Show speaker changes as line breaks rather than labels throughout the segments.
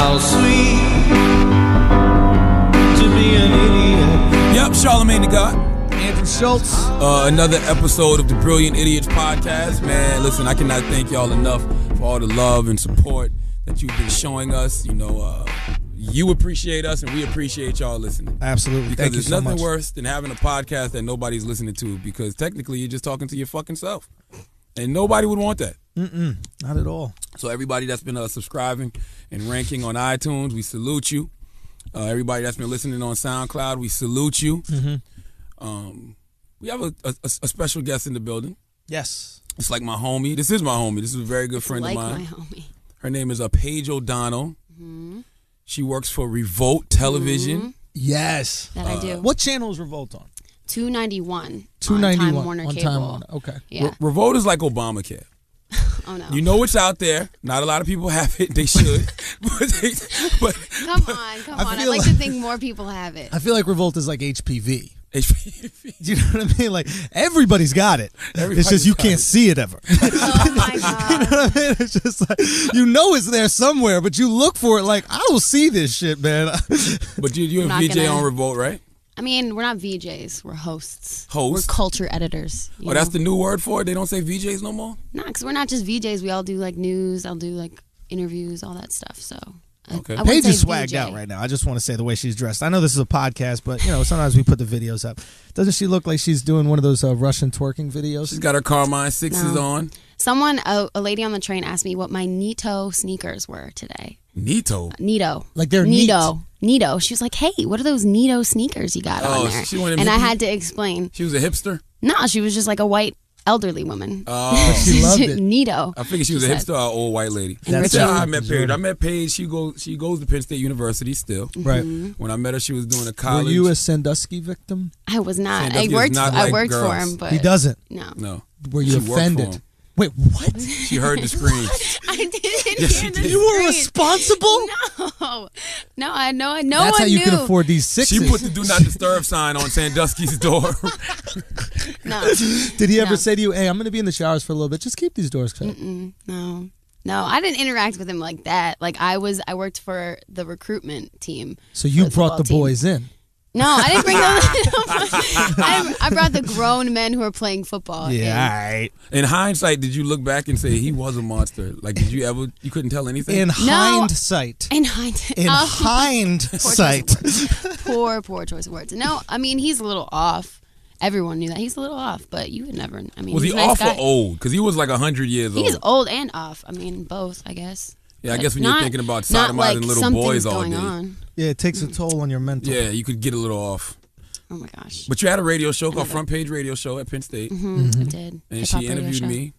How sweet to be an idiot.
Yep, Charlamagne the God.
Andrew Schulz.
Uh, another episode of the Brilliant Idiots podcast. Man, listen, I cannot thank y'all enough for all the love and support that you've been showing us. You know, uh, you appreciate us and we appreciate y'all listening.
Absolutely.
Because
Thank you
there's
so
nothing
much.
worse than having a podcast that nobody's listening to because technically you're just talking to your fucking self. And nobody would want that.
Not at all.
So everybody that's been uh, subscribing and ranking on iTunes, we salute you. Uh, everybody that's been listening on SoundCloud, we salute you.
Mm-hmm.
Um, we have a, a, a special guest in the building.
Yes.
It's like my homie. This is my homie. This is a very good friend
like
of mine.
my homie.
Her name is uh, Paige O'Donnell.
Mm-hmm.
She works for Revolt Television.
Yes.
That I do.
What channel is Revolt on?
291.
Two
on
ninety
Time
one
Warner
on
Cable.
Time Warner. Okay.
Yeah.
Re- Revolt is like Obamacare.
oh no.
You know it's out there. Not a lot of people have it. They should. but, they, but
come on, come
I
on. I'd like
like-
to think more people have it.
I feel like Revolt is like HPV.
HPV.
You know what I mean? Like everybody's got it. it's just you can't
it.
see it ever.
Oh my god.
it's just like you know it's there somewhere, but you look for it. Like I don't see this shit, man.
But you, you're a
I'm not
VJ
gonna-
on Revolt, right?
I mean, we're not VJs. We're hosts.
Hosts?
We're culture editors.
Oh, that's the new word for it. They don't say VJs no more.
Nah, because we're not just VJs. We all do like news. I'll do like interviews, all that stuff. So. I-
Okay.
I,
Paige is swagged
VJ.
out right now. I just want to say the way she's dressed. I know this is a podcast, but you know sometimes we put the videos up. Doesn't she look like she's doing one of those uh, Russian twerking videos?
She's got her Carmine sixes
No.
on.
Someone, a, a lady on the train, asked me what my Nito sneakers were today.
Nito.
Nito.
Like they're
Nito. Nito. She was like, "Hey, what are those Nito sneakers you got
Oh,
on there?"
she wanted
and I had to explain.
She was a hipster.
No, she was just like a white elderly woman.
Oh.
She loved it.
Nito.
I figured she was
She
a
said.
hipster or an old white lady.
And
That's how I met Paige. I met Paige. She goes. She goes to Penn State University still. Mm-hmm.
Right.
When I met her, she was doing a college.
Were you a Sandusky victim?
I was not.
Sandusky
I worked.
not
I
like
worked for him, but
he doesn't.
No,
no.
Were you
She
offended? Wait, what?
She heard the screams.
I didn't
Yes,
hear
you
the
did.
you were responsible.
No, no, I know. No
That's
one
how you
knew.
can afford these sixes.
She put the "Do Not Disturb" sign on Sandusky's door.
No,
Did he ever
No.
say to you, "Hey, I'm going to be in the showers for a little bit. Just keep these doors shut"?
no, no. I didn't interact with him like that. Like I was. I worked for the recruitment team.
So you
for
brought the
football team.
boys in.
No, I didn't bring them. I, I brought the grown men who were playing football. in.
right.
In hindsight, did you look back and say he was a monster? Like, did you ever? You couldn't tell anything.
In
No.
hindsight.
In hindsight.
In
Oh,
hindsight.
poor, poor choice of words. No, I mean he's a little off. Everyone knew that he's a little off, but you would never. I mean,
was
he's
he
a nice
off
guy.
or old? Because he was like hundred years old.
He's old and off. I mean, both. I guess.
Yeah, I guess when you're thinking about sodomizing
like
little boys all
going
day.
on.
Yeah, it takes a toll on your mental.
Yeah, you could get a little off.
Oh my gosh.
But you had a radio show called Front Page Radio Show at Penn State,
hmm I did.
and
Hip-hop
she interviewed me,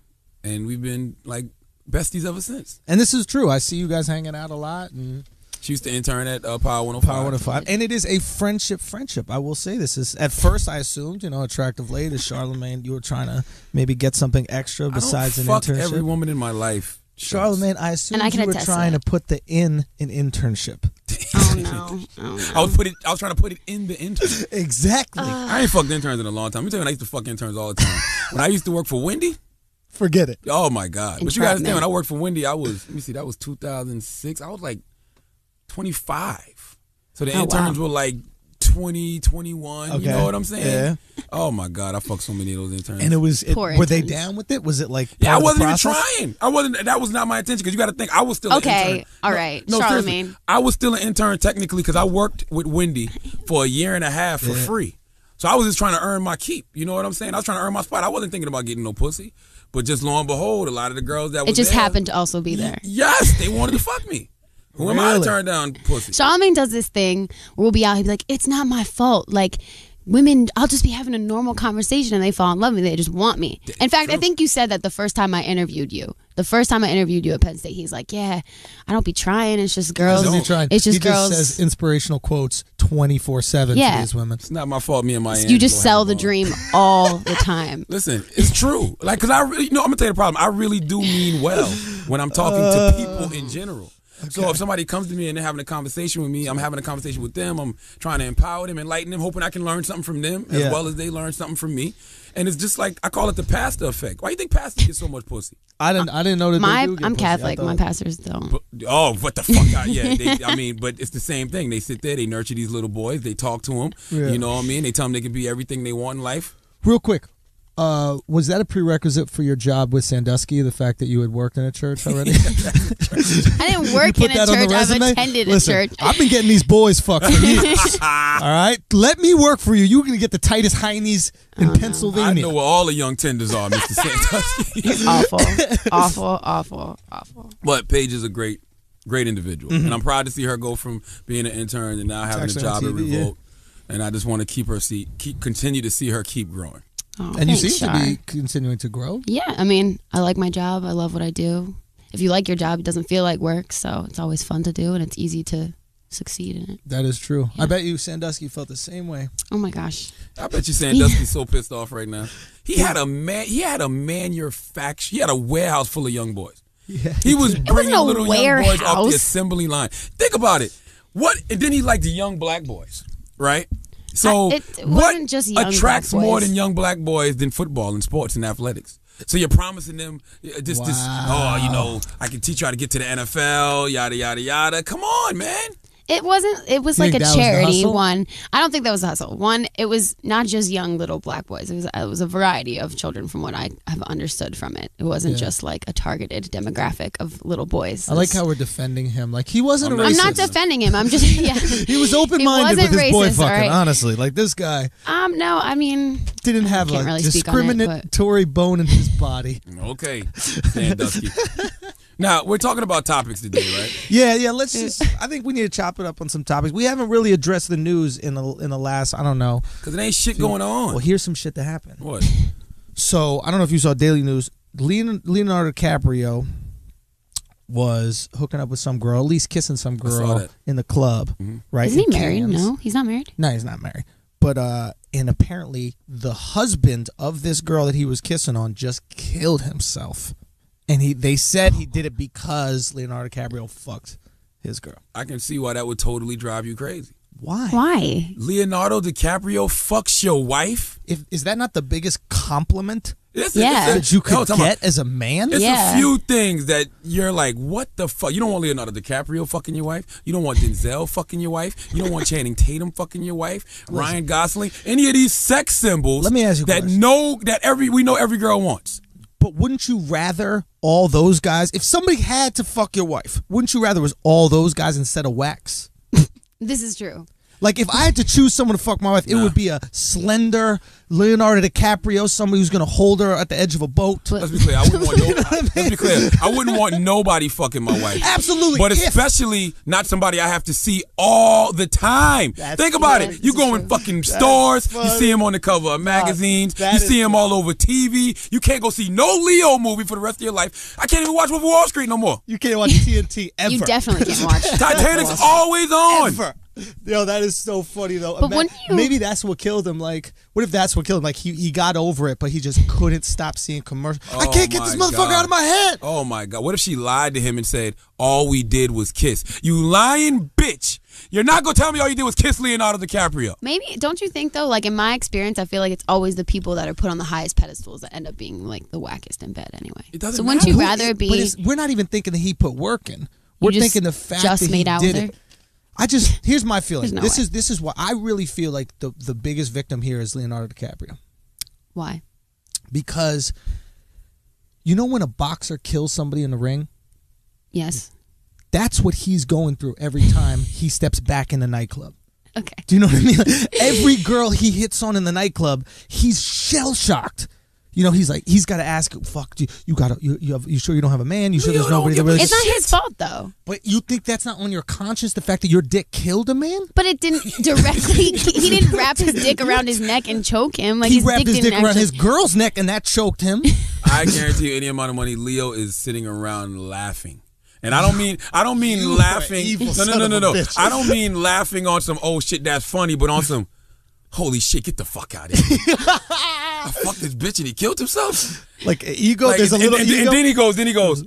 and we've been like besties ever since.
And this is true. I see you guys hanging out a lot and
She used to intern at uh, Power 105.
Power 105. And it is a friendship friendship. I will say this is at first I assumed, you know, attractive lady, Charlamagne, you were trying to maybe get something extra
I don't
besides an
fuck
internship.
every woman in my life.
Charlamagne, I assumed
And I can
you were
attest to
trying to put the in in internship.
Oh no. Oh no.
I was put it. I was trying to put it in the intern.
Exactly.
I ain't fucked interns in a long time. Let me tell you, I used to fuck interns all the time. when I used to work for Wendy,
Forget it.
oh my god! But you gotta understand, when I worked for Wendy, I was. Let me see, that was 2006. I was like 25. So the
Oh, wow.
interns were like 20, 21. You know what I'm saying?
Yeah.
Oh my god, I fucked so many of those interns.
And it was it,
Poor
were they down with it? Was it like
yeah, I
part of the
wasn't even trying. I wasn't. That was not my intention because you got to think I was still an
Okay,
All right.
all
No,
right,
no, seriously. I was still an intern technically because I worked with Wendy for a year and a half for
Yeah.
free. So I was just trying to earn my keep. You know what I'm saying? I was trying to earn my spot. I wasn't thinking about getting no pussy. But just lo and behold, a lot of the girls that were.
It
was
just
there-
happened to also be there.
Yes, they wanted to fuck me. Who am I to turn down pussy?
Charlamagne does this thing where we'll be out. He'll be like, "It's not my fault." Like women, I'll just be having a normal conversation and they fall in love with me. They just want me. In fact, I think you said that the first time I interviewed you. The first time I interviewed you at Penn State, he's like, "Yeah, I don't be trying. It's just girls.
Doesn't?
It's just
he
girls."
just says inspirational quotes twenty four seven
Yeah.
to these women.
It's not my fault. Me and my
you just sell the dream all the time.
Listen, it's true. Like, cause I really, you know, I'm gonna tell you the problem. I really do mean well when I'm talking to uh, people in general. So if somebody comes to me and they're having a conversation with me, I'm having a conversation with them. I'm trying to empower them, enlighten them, hoping I can learn something from them as
Yeah.
well as they learn something from me. And it's just like I call it the pastor effect. Why do you think pastors get so much pussy?
I didn't. I didn't know that.
My
they do get
I'm
pussy.
Catholic. My pastors don't.
But, oh, what the fuck? I, yeah, they, I mean, but it's the same thing. They sit there, they nurture these little boys, they talk to them.
Yeah.
You know what I mean? They tell them they can be everything they want in life.
Real quick, uh, was that a prerequisite for your job with Sandusky? The fact that you had worked in a church already?
I didn't work in a
that on the
church. I've attended
Listen,
a church.
I've been getting these boys fucked for years. All right, let me work for you. You're gonna get the tightest heinies in
Oh, no.
I know where all the young tenders are, Mr. Sandusky.
awful, awful, awful, awful.
but Paige is a great, great individual, and I'm proud to see her go from being an intern and now having a
actually on
job at
TV, yeah.
Revolt. And I just want to keep her see, keep continue to see her keep growing.
Oh,
and you seem
Shar.
to be continuing to grow.
Yeah, I mean, I like my job. I love what I do. If you like your job, it doesn't feel like work, so it's always fun to do, and it's easy to succeed in it.
That is true. I bet you Sandusky felt the same way.
Oh my gosh.
I bet you Sandusky's so pissed off right now. He had a man. He had a manufacturer. He had a warehouse full of young boys.
Yeah.
He was bringing
a
little young boys off the assembly line. Think about it. What? And then he liked the young black boys, right? So
Uh, it-
what
wasn't just young
attracts more than young black boys than football and sports and athletics? So you're promising them uh, this, this. Oh, you know, I can teach you how to get to the NFL. Yada yada yada. Come on, man.
It wasn't. It was
You
like
think
a
that was the
charity
hustle?
one. I don't think that was the hustle. One, it was not just young little black boys. It was it was a variety of children, from what I have understood from it. It wasn't
Yeah.
just like a targeted demographic of little boys.
I like how we're defending him. Like he wasn't
I'm
a
not-
racist.
I'm not defending him. I'm just yeah.
He was open minded
He
with his
wasn't
boy
racist, all
fucking.
right?
Honestly, like this guy
Um, no, I mean,
didn't have
can't
a
really speak on it, but-
discriminatory bone in his body.
Okay, Sandusky. now we're talking about topics today, right?
Yeah, yeah. Let's just. I think we need to chop it up on some topics. We haven't really addressed the news in the in the last. I don't know.
Because there ain't shit going on.
Well, here's some shit that happened.
what?
So I don't know if you saw Daily News. Leonardo DiCaprio was hooking up with some girl, at least kissing some girl in the club. Right?
isn't he married?
Cannes.
No, he's not married.
No, he's not married. But uh and apparently the husband of this girl that he was kissing on just killed himself. And he they said he did it because Leonardo DiCaprio fucked his girl.
I can see why that would totally drive you crazy.
Why? Why?
Leonardo DiCaprio fucks your wife.
If is that not the biggest compliment
It's,
Yeah.
it's a-
that you could
Hell, talking about-
get as a man?
It's
Yeah.
a few things that you're like, what the fuck? You don't want Leonardo DiCaprio fucking your wife. You don't want Denzel fucking your wife. You don't want Channing Tatum fucking your wife. Ryan Gosling. Any of these sex symbols.
Let me ask you
that
question.
know that every we know every girl wants.
But wouldn't you rather all those guys if somebody had to fuck your wife, wouldn't you rather it was all those guys instead of wax?
This is true.
Like if I had to choose someone to fuck my wife, it would be a slender Leonardo DiCaprio, somebody who's gonna hold her at the edge of a boat.
But-
Let's be clear. I wouldn't want no, let's be clear. I wouldn't want nobody fucking my wife.
Absolutely.
But
If-
especially not somebody I have to see all the time.
That's-
Think about
Yeah,
it. You go in
true.
fucking stores, you see him on the cover of magazines,
that
you see him all over TV. You can't go see no Leo movie for the rest of your life. I can't even watch Wolf of Wall Street no more.
You can't watch TNT ever.
You definitely can't watch.
Titanic's always on.
ever. Yo, that is so funny though.
But
Ima-
wouldn't you-
Maybe that's what killed him. Like, what if that's what killed him? Like, he, he got over it, but he just couldn't stop seeing commercials. I
Oh
can't get this motherfucker
God.
out of my head.
Oh my God. What if she lied to him and said, all we did was kiss? You lying bitch. You're not going to tell me all you did was kiss Leonardo DiCaprio.
Maybe don't you think though? Like in my experience, I feel like it's always the people that are put on the highest pedestals that end up being like the wackest in bed anyway.
It doesn't
so wouldn't
matter.
you rather it be?
But we're not even thinking that he put work in. We're thinking the fact
just
that he
made out
did
with
it.
her?
I just here's my feeling.
No
this
way.
is this is what I really feel like the the biggest victim here is Leonardo DiCaprio
Why?
because you know when a boxer kills somebody in the ring,
Yes.
that's what he's going through every time he steps back in the nightclub.
Okay.
Do you know what I mean? Every girl he hits on in the nightclub, he's shell shocked. You know, he's like, he's got to ask, "Fuck, you, you got to, you, you, have, you sure you don't have a man? You sure
Leo
there's nobody that really?"
It's not his fault though.
But you think that's not on your conscience? The fact that your dick killed a man?
But it didn't directly. he didn't wrap his dick around his neck and choke him. Like
he
his
wrapped
dick
his dick around
actually,
his girl's neck, and that choked him.
I guarantee you any amount of money, Leo is sitting around laughing. And I don't mean I don't mean
You are
laughing.
evil
no, no,
son
no,
of
no,
a
no.
bitch.
I don't mean laughing on some oh shit that's funny, but on some holy shit, get the fuck out of here. I fucked this bitch and he killed himself.
Like uh, ego,
Like,
there's a
and,
little
and- and
ego.
then he goes, then he goes,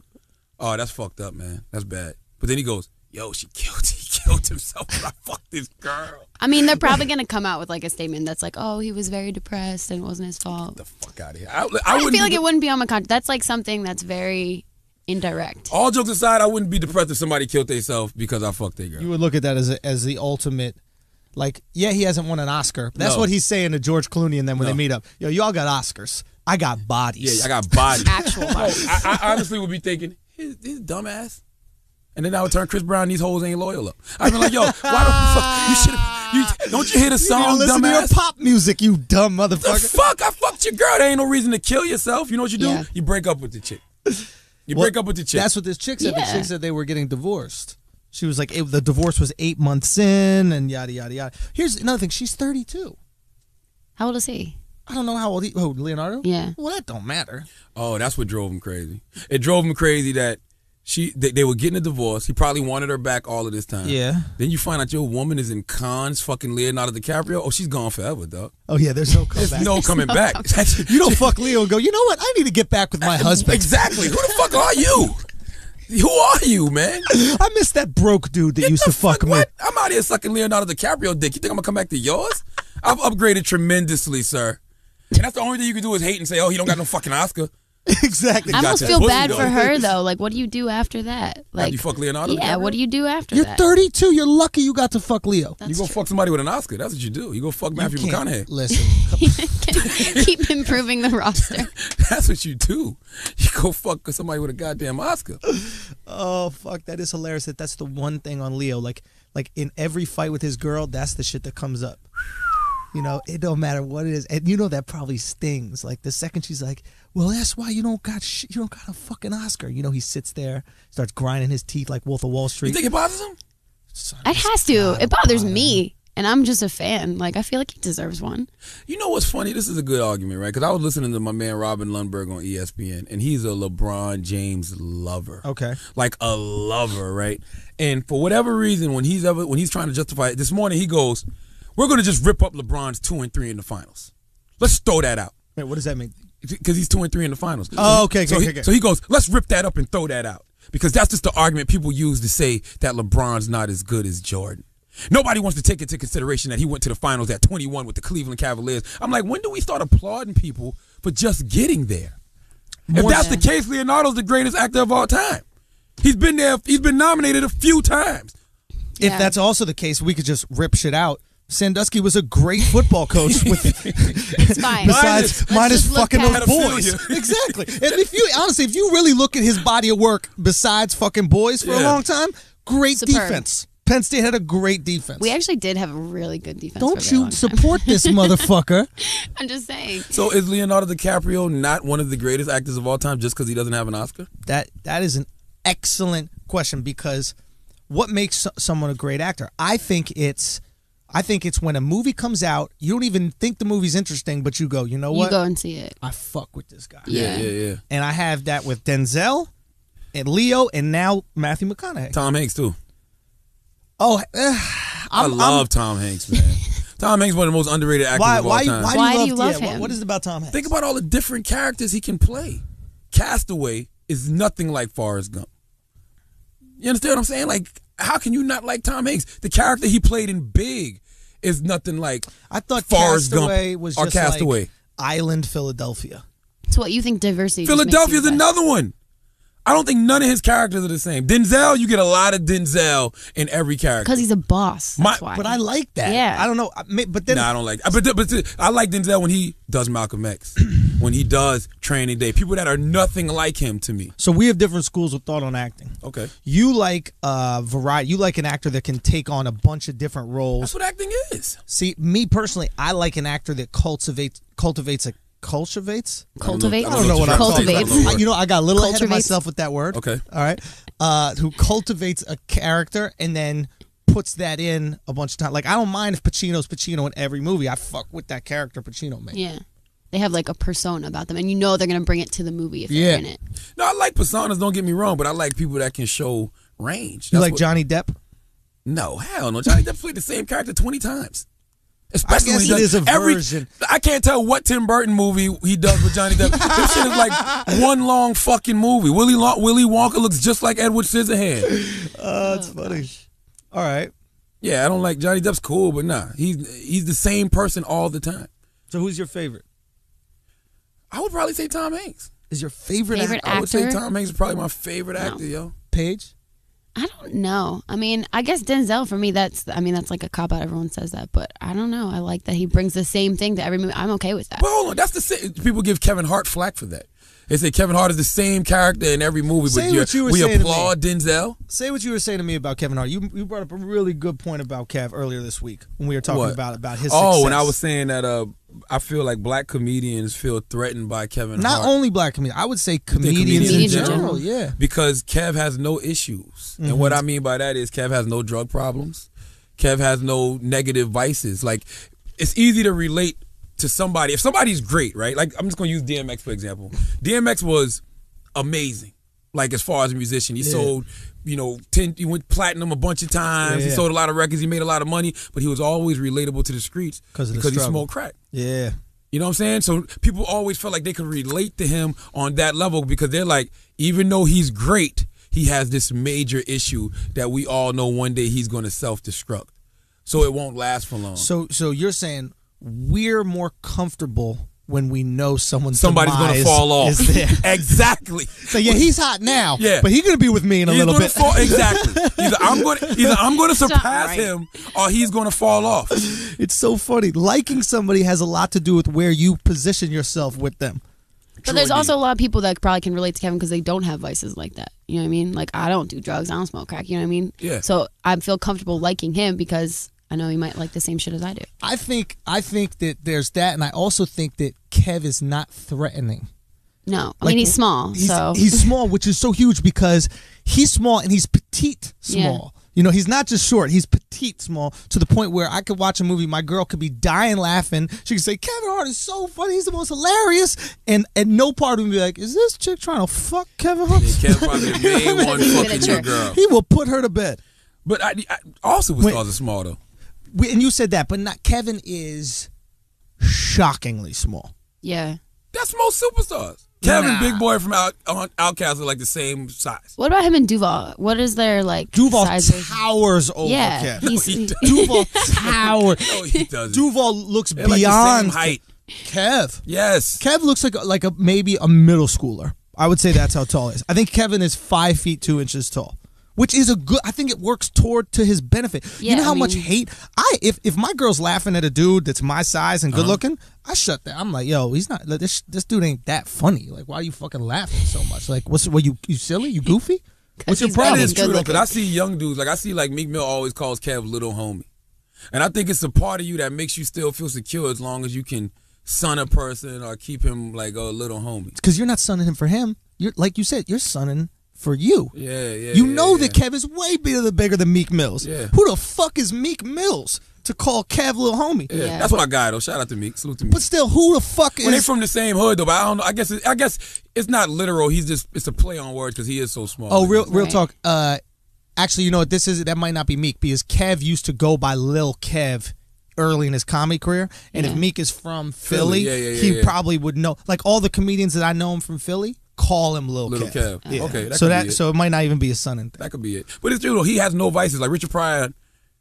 oh that's fucked up, man. That's bad. But then he goes, "Yo, she killed. He killed himself. I fucked this girl."
I mean, they're probably gonna come out with like a statement that's like, "Oh, he was very depressed and it wasn't his fault."
The fuck out of here. I, I,
I,
wouldn't
feel like
be-
it wouldn't be on my contract. That's like something that's very indirect.
All jokes aside, I wouldn't be depressed if somebody killed themselves because I fucked their girl.
You would look at that as a, as the ultimate. Like, yeah, he hasn't won an Oscar. That's
No.
what he's saying to George Clooney, and then when
No.
they meet up, yo, y'all got Oscars. I got bodies.
yeah, I got body.
Actual bodies.
I, I honestly would be thinking, his, his dumbass. And then I would turn Chris Brown. These hoes ain't loyal up. I'd be like, yo, why the fuck? You should. You don't you hear the
You need to
song,
listen to your pop music, you dumb motherfucker.
The
motherfucker.
fuck? I fucked your girl. There ain't no reason to kill yourself. You know what you do?
Yeah.
You break up with the chick. You
Well,
break up with the chick.
That's what this chick said. The chick said they were getting divorced. She was like, it, the divorce was eight months in, and yada yada yada. Here's another thing. She's 32.
How old is he?
I don't know how old he. Oh, Leonardo.
Yeah.
Well, that don't matter.
Oh, that's what drove him crazy. It drove him crazy that she they, they were getting a divorce. He probably wanted her back all of this time.
Yeah.
Then you find out your woman is in Cannes, fucking Leonardo DiCaprio. Oh, she's gone forever, dog.
Oh yeah, there's no
There's
comeback.
no coming back. That's-
You don't fuck Leo and go. You know what? I need to get back with my husband.
exactly. Who the fuck are you? Who are you, man?
I miss that broke dude that
Get
used to fuck, me.
What? I'm out here sucking Leonardo DiCaprio dick. You think I'm gonna come back to yours? I've upgraded tremendously, sir. And that's the only thing you can do is hate and say, "Oh, he don't got no fucking Oscar."
exactly.
I almost feel bad for her though. Like, what do you do after that? Like,
you fuck Leonardo
Yeah,
DiCaprio?
what do you do after that?
You're
that?
32. You're lucky you got to fuck Leo.
That's
you go
true.
fuck somebody with an Oscar. That's what you do. You go fuck Matthew
You can't-
McConaughey.
Listen,
Keep improving the roster.
That's what you do. You go fuck somebody with a goddamn Oscar.
oh fuck, that is hilarious. That that's the one thing on Leo. Like, like in every fight with his girl, that's the shit that comes up. You know, it don't matter what it is, and you know that probably stings. Like the second she's like, "Well, that's why you don't got sh- you don't got a fucking Oscar." You know, he sits there, starts grinding his teeth like Wolf of Wall Street.
You think it bothers him?
Son,
It has to. It bothers me, and I'm just a fan. Like, I feel like he deserves one.
You know what's funny? This is a good argument, right? Because I was listening to my man Robin Lundberg on ESPN, and he's a LeBron James lover.
Okay.
like a lover, right? And for whatever reason, when he's ever when he's trying to justify it, this morning he goes, "We're going to just rip up LeBron's two and three in the finals. Let's throw that out."
Wait, what does that mean?
Because he's two and three in the finals.
Oh, okay,
so
okay,
he,
okay.
So he goes, let's rip that up and throw that out because that's just the argument people use to say that LeBron's not as good as Jordan. Nobody wants to take into consideration that he went to the finals at 21 with the Cleveland Cavaliers. I'm like, when do we start applauding people for just getting there? If that's
so-
the case, Leonardo's the greatest actor of all time. He's been there. He's been nominated a few times.
If
Yeah.
that's also the case, we could just rip shit out. Sandusky was a great football coach with
It's fine.
besides
Let's
minus fucking those
past-
boys. Exactly. And if you honestly, if you really look at his body of work besides fucking boys for a long time, great
Superb.
defense. Penn State had a great defense.
We actually did have a really good defense. for a
Don't
very
you
long time.
support this motherfucker?
I'm just saying.
So is Leonardo DiCaprio not one of the greatest actors of all time just because he doesn't have an Oscar?
That that is an excellent question because what makes someone a great actor? I think it's I think it's when a movie comes out, you don't even think the movie's interesting, but you go, you know what?
You
what?
go and see it.
I fuck with this guy.
Yeah.
yeah, yeah.
And I have that with Denzel and Leo and now Matthew McConaughey.
Tom Hanks too.
Oh, uh,
i
I'm,
love Tom Hanks, man. Tom Hanks is one of the most underrated actors
why
of all
why
time.
why,
Why
do
do
you
you
love,
love
yeah,
him?
what is it about Tom Hanks?
Think about all the different characters he can play. Castaway is nothing like Forrest Gump. You understand what I'm saying? Like, how can you not like Tom Hanks? The character he played in Big is nothing like
I thought
Forrest Gump
Castaway was
or
just
Castaway.
like Island Philadelphia.
So what you think diversity? just makes
Philadelphia's
best.
another one. I don't think none of his characters are the same. Denzel, you get a lot of Denzel in every character.
Because he's a boss.
My-
why.
But I like that.
Yeah.
I don't know. I But then
Nah, I don't like. But but I like Denzel when he does Malcolm X, when he does Training Day. People that are nothing like him to me.
so we have different schools of thought on acting.
Okay,
You like uh variety. You like an actor that can take on a bunch of different roles.
that's what acting is.
See, me personally, I like an actor that cultivates cultivates a cultivates.
cultivate.
I
I don't know what I'm talking
Cultivates.
about. I- You know, I got a little ahead of myself with that word.
Okay.
All right. Uh, who cultivates a character and then puts that in a bunch of times. Like I don't mind if Pacino's Pacino in every movie. I fuck with that character Pacino man.
Yeah. They have like a persona about them, and you know they're gonna bring it to the movie if
Yeah.
they're in it.
No, I like personas. Don't get me wrong, but I like people that can show range.
You like
what-
Johnny Depp?
No, hell no. Johnny Depp played the same character twenty times. Especially
I
when
guess
he
it
does
is a
every,
version.
I can't tell what Tim Burton movie he does with Johnny Depp. this shit is like one long fucking movie. Willy Lo- Willy Wonka looks just like Edward Scissorhands.
Uh, that's funny. All right.
Yeah, I don't like Johnny Depp's cool, but nah, he's he's the same person all the time.
So who's your favorite?
I would probably say Tom Hanks.
Is your favorite,
Favorite
actor
I would say Tom Hanks is probably my favorite actor, yo.
Paige?
I don't know. I mean, I guess Denzel for me. That's. I mean, that's like a cop out. Everyone says that, but I don't know. I like that he brings the same thing to every movie. I'm okay with that.
But hold on, that's the same. People give Kevin Hart flack for that. They say Kevin Hart is the same character in every movie,
Say
but
what you were
we
saying to me.
applaud Denzel.
Say what you were saying to me about Kevin Hart. You you brought up a really good point about Kev earlier this week when we were talking
What?
about about his.
Oh,
success.
when I was saying that, uh, I feel like black comedians feel threatened by Kevin
not
Hart.
only black comedians, I would say comedians,
comedians
in general.
general?
Yeah.
because Kev has no issues. And what I mean by that is Kev has no drug problems. Kev has no negative vices. Like it's easy to relate to somebody. If somebody's great, right? Like I'm just gonna use DMX for example. DMX was amazing. Like as far as a musician, he
Yeah.
sold, you know, ten. He went platinum a bunch of times.
Yeah,
He sold a lot of records. He made a lot of money, but he was always relatable to the streets
'Cause of the
because he smoked crack.
Yeah.
You know what I'm saying? So people always felt like they could relate to him on that level because they're like, even though he's great, he has this major issue that we all know one day he's going to self destruct. So it won't last for long.
So so you're saying we're more comfortable when we know someone's
Somebody's going to fall off.
Is there.
exactly.
so yeah, he's hot now.
Yeah.
But he's gonna be with me in a
He's
little
gonna
bit.
fall exactly. Either I'm going to either I'm going to surpass
right.
him or he's going to fall off.
it's so funny. Liking somebody has a lot to do with where you position yourself with them.
But there's
True
also a lot of people that probably can relate to Kevin because they don't have vices like that. You know what I mean? Like I don't do drugs, I don't smoke crack. You know what I mean?
Yeah.
So I feel comfortable liking him because I know he might like the same shit as I do.
I think I think that there's that, and I also think that Kev is not threatening.
No, I
Like,
mean he's small,
He's,
so
he's small, which is so huge because he's small and he's petite small. You know, he's not just short; he's petite small to the point where I could watch a movie, my girl could be dying laughing. She could say, "Kevin Hart is so funny; he's the most hilarious," and and no part of me be like, "Is this chick trying to fuck Kevin Hart?"
Kev probably the main one fucking
Miniature.
your girl.
he will put her to bed.
But I, I, all superstars are small though.
We, and you said that, but not Kevin is shockingly small.
yeah.
That's most superstars. Kevin,
Nah.
Big Boy from Out, on OutKast are like the same size.
What about him and Duval? What is their like
Duval
size range?
towers over
Yeah,
Kev.
he's,
he
he-
Duval towers.
No, he doesn't.
Duval looks
They're like the
beyond
same height.
Kev.
Yes.
Kev looks like a, like a maybe a middle schooler. I would say that's how tall he is. I think Kevin is five feet two inches tall, which is a good. I think it works toward to his benefit. you know how
I
much hate I if if my girl's laughing at a dude that's my size and
Uh-huh.
good looking, I shut that. I'm like, yo, he's not. like, This this dude ain't that funny. Like, why are you fucking laughing so much? Like, what's what you you silly? You goofy? What's your
he's
problem?
is true though, because I see young dudes like I see like Meek Mill always calls Kev little homie, and I think it's a part of you that makes you still feel secure as long as you can son a person or keep him like a little homie.
Because you're not sunning him for him. You're like you said, you're sunning for you.
Yeah, yeah.
You
yeah,
know
yeah.
that Kev is way bigger, bigger than Meek Mills.
Yeah.
Who the fuck is Meek Mills to call Kev little homie?
Yeah,
Yeah.
that's my guy though. Shout out to Meek. Salute to Meek.
But still, who the fuck
When they
is?
from the same hood though, but I don't know. I guess it, I guess it's not literal. He's just it's a play on words because he is so small.
oh, real, real
Right.
talk. Uh, actually, you know what? This is that might not be Meek because Kev used to go by Lil Kev early in his comedy career, and if Meek is from
Philly,
Philly,
yeah, yeah, yeah,
he
yeah.
probably would know. Like all the comedians that I know him from Philly, call him Lil,
Little
Kev.
Kev. Okay, that
so that so it might not even be a son and thing.
That could be it. But it's true though. He has no vices. Like Richard Pryor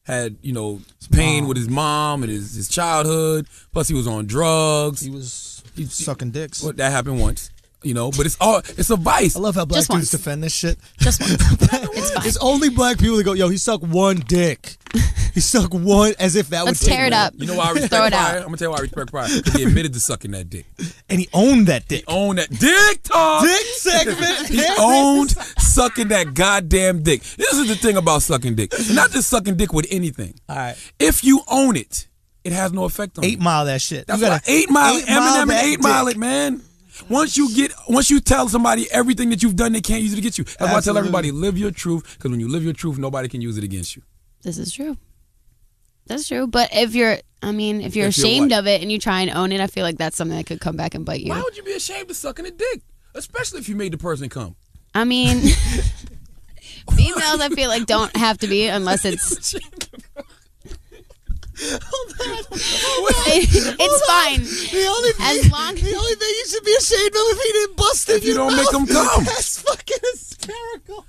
had, you know, pain
mom.
with his mom and his, his childhood. Plus he was on drugs.
He was
He-
sucking dicks.
Well, that happened once. You know, but it's all it's a vice.
I love how black
Just
dudes
once.
defend this shit.
just once. it's fine.
It's only black people that go, yo, he sucked one dick. he sucked one, as if that
Let's
would
tear it up.
You know why I respect
Throw it
Pryor?
out.
I'm gonna tell you why I respect Pryor. 'Cause He admitted to sucking that dick.
And he owned that dick.
Own that dick talk.
Dick segment.
He owned sucking that goddamn dick. This is the thing about sucking dick. Not just sucking dick with anything.
All right.
If you own it, it has no effect on you.
Eight mile that shit.
That's
You
why
gotta
eight mile
eight mile
Eminem and
that
eight mile
dick.
it, man. Once you get, once you tell somebody everything that you've done, they can't use it against you. That's why I tell everybody, live your truth, because when you live your truth, nobody can use it against you.
This is true. That's true. But if you're, I mean, if you're
If you're
ashamed of it and you try and own it, I feel like that's something that could come back and bite you.
Why would you be ashamed of sucking a dick, especially if you made the person come?
I mean, females, I feel like don't have to be unless it's it's fine.
The only thing,
As long-
the only thing you should be ashamed of if he didn't bust in
If you
your
don't make
mouth.
him come.
That's fucking hysterical.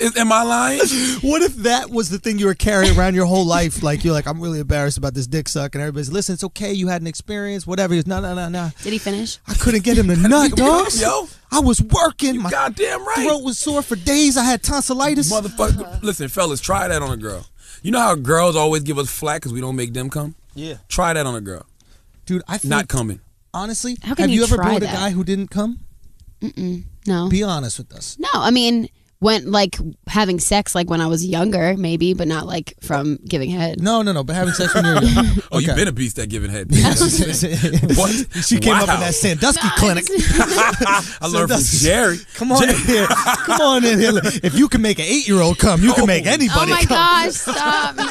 Is, am I lying?
What if that was the thing you were carrying around your whole life? Like you're like, I'm really embarrassed about this dick suck, and everybody's listen, it's okay, you had an experience, whatever. He's no, no, no, no.
Did he finish?
I couldn't get him to nut,
Nigga, come,
dog.
yo.
I was working. My
Goddamn right.
throat was sore for days. I had tonsillitis.
Motherfucker. Listen, fellas, try that on a girl. You know how girls always give us flack because we don't make them come?
Yeah,
Try that on a girl.
dude. I think,
Not coming.
honestly.
How can
have
you
you, ever
try
brought a
that?
guy who didn't come?
Mm-mm, No.
Be honest with us.
No, I mean, when like having sex, like when I was younger, maybe, but not like from giving head.
No, no, no. But having sex when you're young.
Oh, you've been a beast at giving head. what?
she
what?
came up in that Sandusky clinic.
I learned from Jerry.
Come on in here. Come on in here. If you can make an eight year old come, you can make anybody.
Oh my
come.
gosh! Stop! No.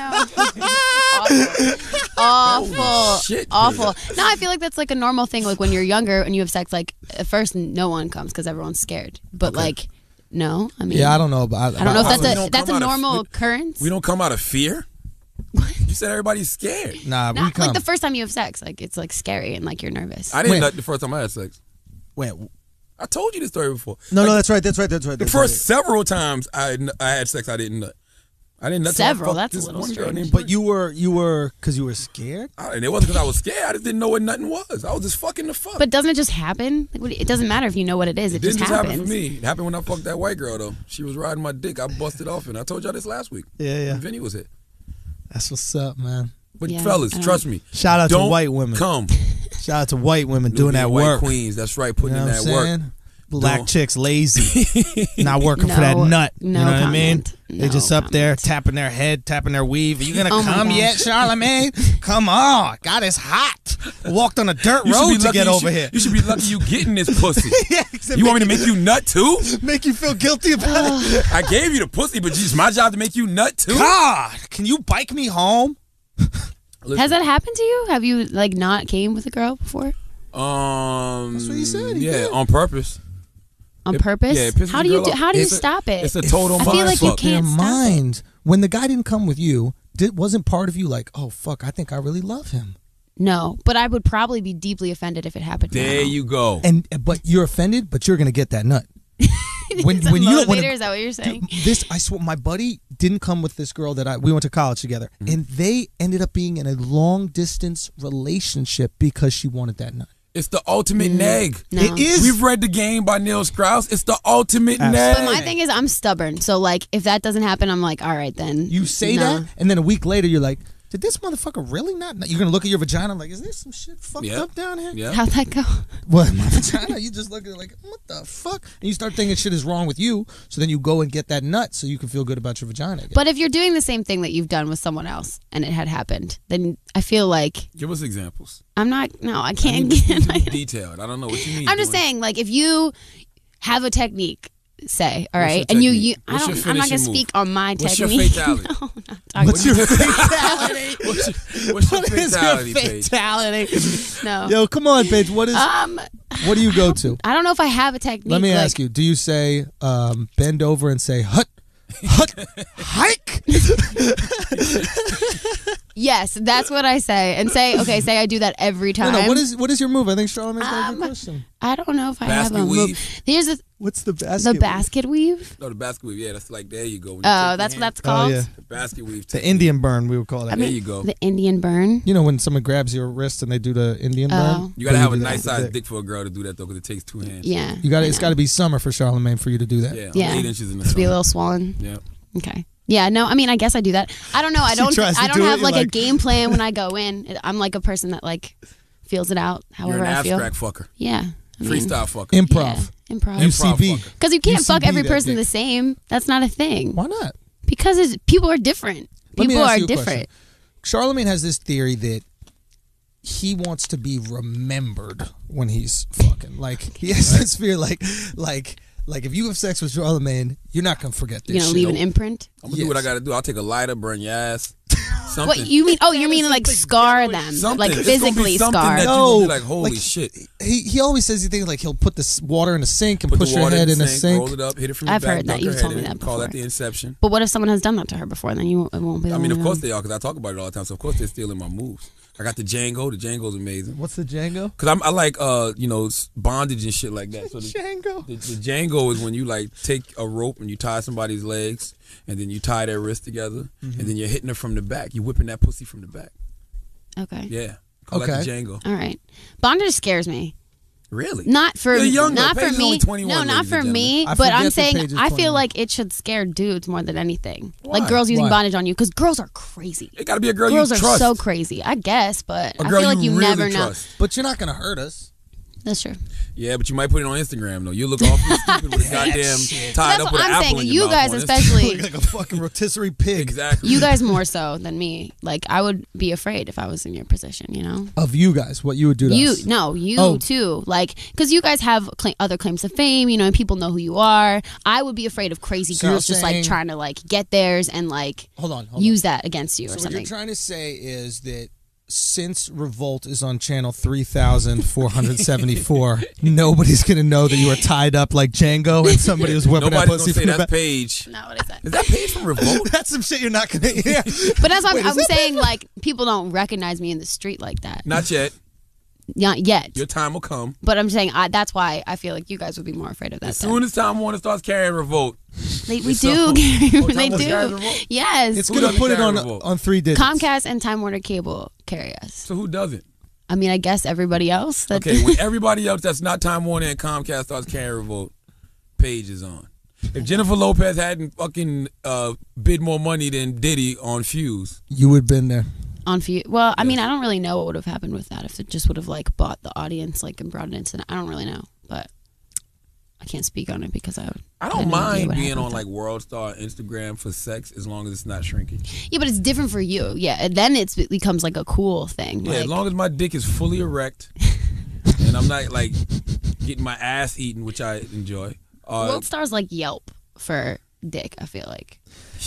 awful. Awful.
shit,
awful. No, I feel like that's like a normal thing. Like when you're younger and you have sex, like at first no one comes because everyone's scared. But like, no, I mean,
Yeah, I don't know about.
I don't know if that's a that's a
come out of-
normal
we-
occurrence.
We don't come out of fear. You said everybody's scared.
Nah, we come.
like the first time you have sex, like it's like scary and like you're nervous.
I didn't
Wait.
nut the first time I had sex.
Wait,
I told you this story before.
no, no, that's right. That's right. That's right.
The first
right.
several times I I had sex, I didn't nut. I didn't nut. till I
Several?
fucked
That's a little
one girl
strange.
named
But you were you were because you were scared.
I- and it wasn't because I was scared. I just didn't know what nothing was. I was just fucking the fuck.
But doesn't it just happen? Like, what do you- It doesn't matter if you know what it is. It,
it didn't
just
just
happens.
happen for me. It happened when I fucked that white girl though. She was riding my dick. I busted off, and I told y'all this last week.
Yeah, yeah.
When Vinny was here.
That's what's up, man.
But
Yeah,
fellas, trust me.
Shout out to
don't
white women.
Come
Shout out to white women doing
Nubian
that
white
work.
Queens. That's right.
You
Putting
know what
in
I'm
that work.
Saying? Black
Don't-
chicks lazy, not working for that nut.
no
you know what I mean?
comment.
They just
No
up there tapping their head, tapping their weave. Are you gonna
Oh
come yet, Charlamagne? come on, God, it's hot. Walked on a dirt
You
road to get
you
over
should-
here.
You should be lucky you getting this pussy.
yeah,
You want me to make you nut too?
make you feel guilty about it?
I gave you the pussy, but it's my job to make you nut too.
God, can you bike me home?
Has that happened to you? Have you like not came with a girl before
Um,
That's what he said, he
yeah,
did.
on purpose.
On
It-
purpose?
yeah, it
how do you do, how do you
It's a-
stop it?
It's a total
I
mind
feel like you
fuck.
can't
Their
stop it.
mind. When the guy didn't come with you, did, wasn't part of you like, oh fuck, I think I really love him.
No, but I would probably be deeply offended if it happened.
There
now.
you go.
And but you're offended, but you're gonna get that nut. when
Is that
when you
motivator?
when
is that what you're saying?
Dude, this I swear my buddy didn't come with this girl that I we went to college together
Mm-hmm.
and they ended up being in a long distance relationship because she wanted that nut.
It's the ultimate mm. nag.
No.
It is
We've read the game by Neil Strauss. It's the ultimate
Absolutely.
neg.
But my thing is, I'm stubborn. So like, if that doesn't happen, I'm like, all right then.
you say
no.
that and then a week later you're like, did this motherfucker really not? You're gonna look at your vagina like, is there some shit fucked
Yeah.
up down here?
yeah.
How'd that go?
What my vagina? You just look at it like, what the fuck? And you start thinking shit is wrong with you. So then you go and get that nut so you can feel good about your vagina again.
But if you're doing the same thing that you've done with someone else and it had happened, then I feel like
Give us examples.
I'm not. No, I
I
can't
need
get.
you to be detailed. I don't know what you mean.
I'm just
doing-
saying, like, if you have a technique, say, all right, and you, you, I
What's
don't,
your
I'm not gonna
finishing
speak
move?
on my
What's your
technique.
fatality?
no, I'm not talking
What's your
fatality?
What's your, what's your
What is
fatality,
your
Paige?
fatality?
no.
Yo, come on, Paige. What is?
Um,
what do you go to?
I don't know if I have a technique.
Let me
like,
ask you: Do you say um, bend over and say hut, hut, hike?
Yes, that's what I say, and say, okay, say I do that every time.
no. What is what is your move? I think Charlamagne's got a
Um,
good question.
I don't know if I
Basket
have a
weave?
move. Here's the,
What's the basket?
the basket weave.
No, the basket weave. Yeah, that's like there you go. When you
Oh,
your
that's what
hand-
that's called.
yeah.
The basket weave.
The Indian burn, we would call that.
I mean,
There you go.
The Indian burn.
you know when someone grabs your wrist and they do the Indian
Oh.
burn.
You gotta
But
have a
do that
nice
with the
sized
dick.
dick for a girl to do that though, because it takes two hands.
Yeah.
You got
I
It's
know.
got to be summer for Charlamagne for you to do that.
Yeah, I'm
Yeah.
eight inches in the
to be a
summer.
little swollen.
Yeah.
Okay. Yeah, no, I mean, I guess I do that. I don't know. I don't.
tries to
I don't
do it,
have
you're
like, a
like-
game plan when I go in. I'm like a person that like feels it out
You're
however
an
I feel.
abstract fucker.
Yeah. I mean,
Freestyle fucker.
Improv.
Yeah, improv.
Improv
UCB.
fucker.
Because you can't fuck
UCB
every
that
person
dick.
the same. That's not a thing.
Why not?
Because it's, people are different.
Let me
People
ask
are
you a question.
different.
Charlamagne has this theory that he wants to be remembered when he's fucking. Like he has this fear, like, like, like if you have sex with Charlamagne, you're not gonna forget this.
You know,
shit.
leave an imprint.
I'm gonna do what I gotta do. I'll take a lighter, burn your ass, Something.
What you mean? Oh, you mean like scar them,
Something.
like
It's be
physically scar.
that
No,
will be like, holy
like,
shit.
He he always says he thinks like he'll put this water in a sink and
Put
push
the
your head in
the
a sink.
roll it up, hit it from
I've
the back,
heard that. You've told me that before.
Call that the inception.
But what if someone has done that to her before? Then you it won't be.
I mean, of course
to-
they are, because I talk about it all the time. So of course they're stealing my moves. I got the Django. The Django's amazing.
What's the Django?
Cause I'm, I like uh you know bondage and shit like that. So the,
Django.
the, the Django is when you like take a rope and you tie somebody's legs and then you tie their wrists together
Mm-hmm.
and then you're hitting her from the back. You're whipping that pussy from the back.
Okay.
Yeah. Call that
Okay.
the Django.
All right. Bondage scares me.
Really?
Not for
You're young,
not
Paige
for
is only
me.
21,
no, not for me. But I'm saying I feel like it should scare dudes more than anything.
Why?
Like girls using
Why?
bondage on you because girls are crazy.
It got to be a girl
girls
you
are
trust.
so crazy. I guess, but
a
I
girl
feel like you,
really
never know.
trust.
But you're not gonna hurt us.
That's true.
Yeah, but you might put it on Instagram though. You look awful stupid with a goddamn tied
That's
up
what
with an
I'm
apple
saying.
in your
You
mouth
guys
on Instagram.
especially
like a fucking rotisserie pig.
Exactly.
you guys more so than me. Like I would be afraid if I was in your position, you know?
Of you guys, what you would do to
You
us.
no, you
Oh.
too. Like cuz you guys have cla other claims of fame, you know, and people know who you are. I would be afraid of crazy
So you're
girls just
saying-
like trying to like get theirs and like
Hold on, hold
use that against you
on.
or
So what you're trying to say is that since Revolt is on channel 3474, nobody's going to know that you were tied up like Django and somebody was whipping that
Nobody's
pussy
gonna say
from the
that's
back.
Paige.
no, what is that?
Is that page from Revolt?
That's some shit you're not going to hear.
But
as
I'm,
is
I'm
that-
saying. Like people don't recognize me in the street like that,
Not yet.
Not yet.
Your time will come.
But I'm saying I, that's why I feel like you guys would be more afraid of that.
As
then.
soon as Time Warner starts carrying Revolt,
They, we
It's
do.
so-
they
Oh, Time
do. Yes.
It's going to put it on
Revolt?
on three digits.
Comcast and Time Warner Cable carry us.
so who doesn't?
I mean, I guess everybody else. That
Okay, when everybody else that's not Time Warner and Comcast starts carrying Revolt, Paige is on. If Jennifer Lopez hadn't fucking uh, bid more money than Diddy on Fuse,
You would have been there.
On few. Well, I mean, I don't really know what would have happened with that if it just would have like bought the audience like and brought it into. I don't really know, but I can't speak on it because I.
I
I
don't
idea
mind being on like World Star Instagram for sex as long as it's not shrinking.
Yeah, but it's different for you. Yeah, and then it's, it becomes like a cool thing.
Yeah,
like,
as long as my dick is fully erect and I'm not like getting my ass eaten, which I enjoy. Uh,
World Star's like Yelp for dick. I feel like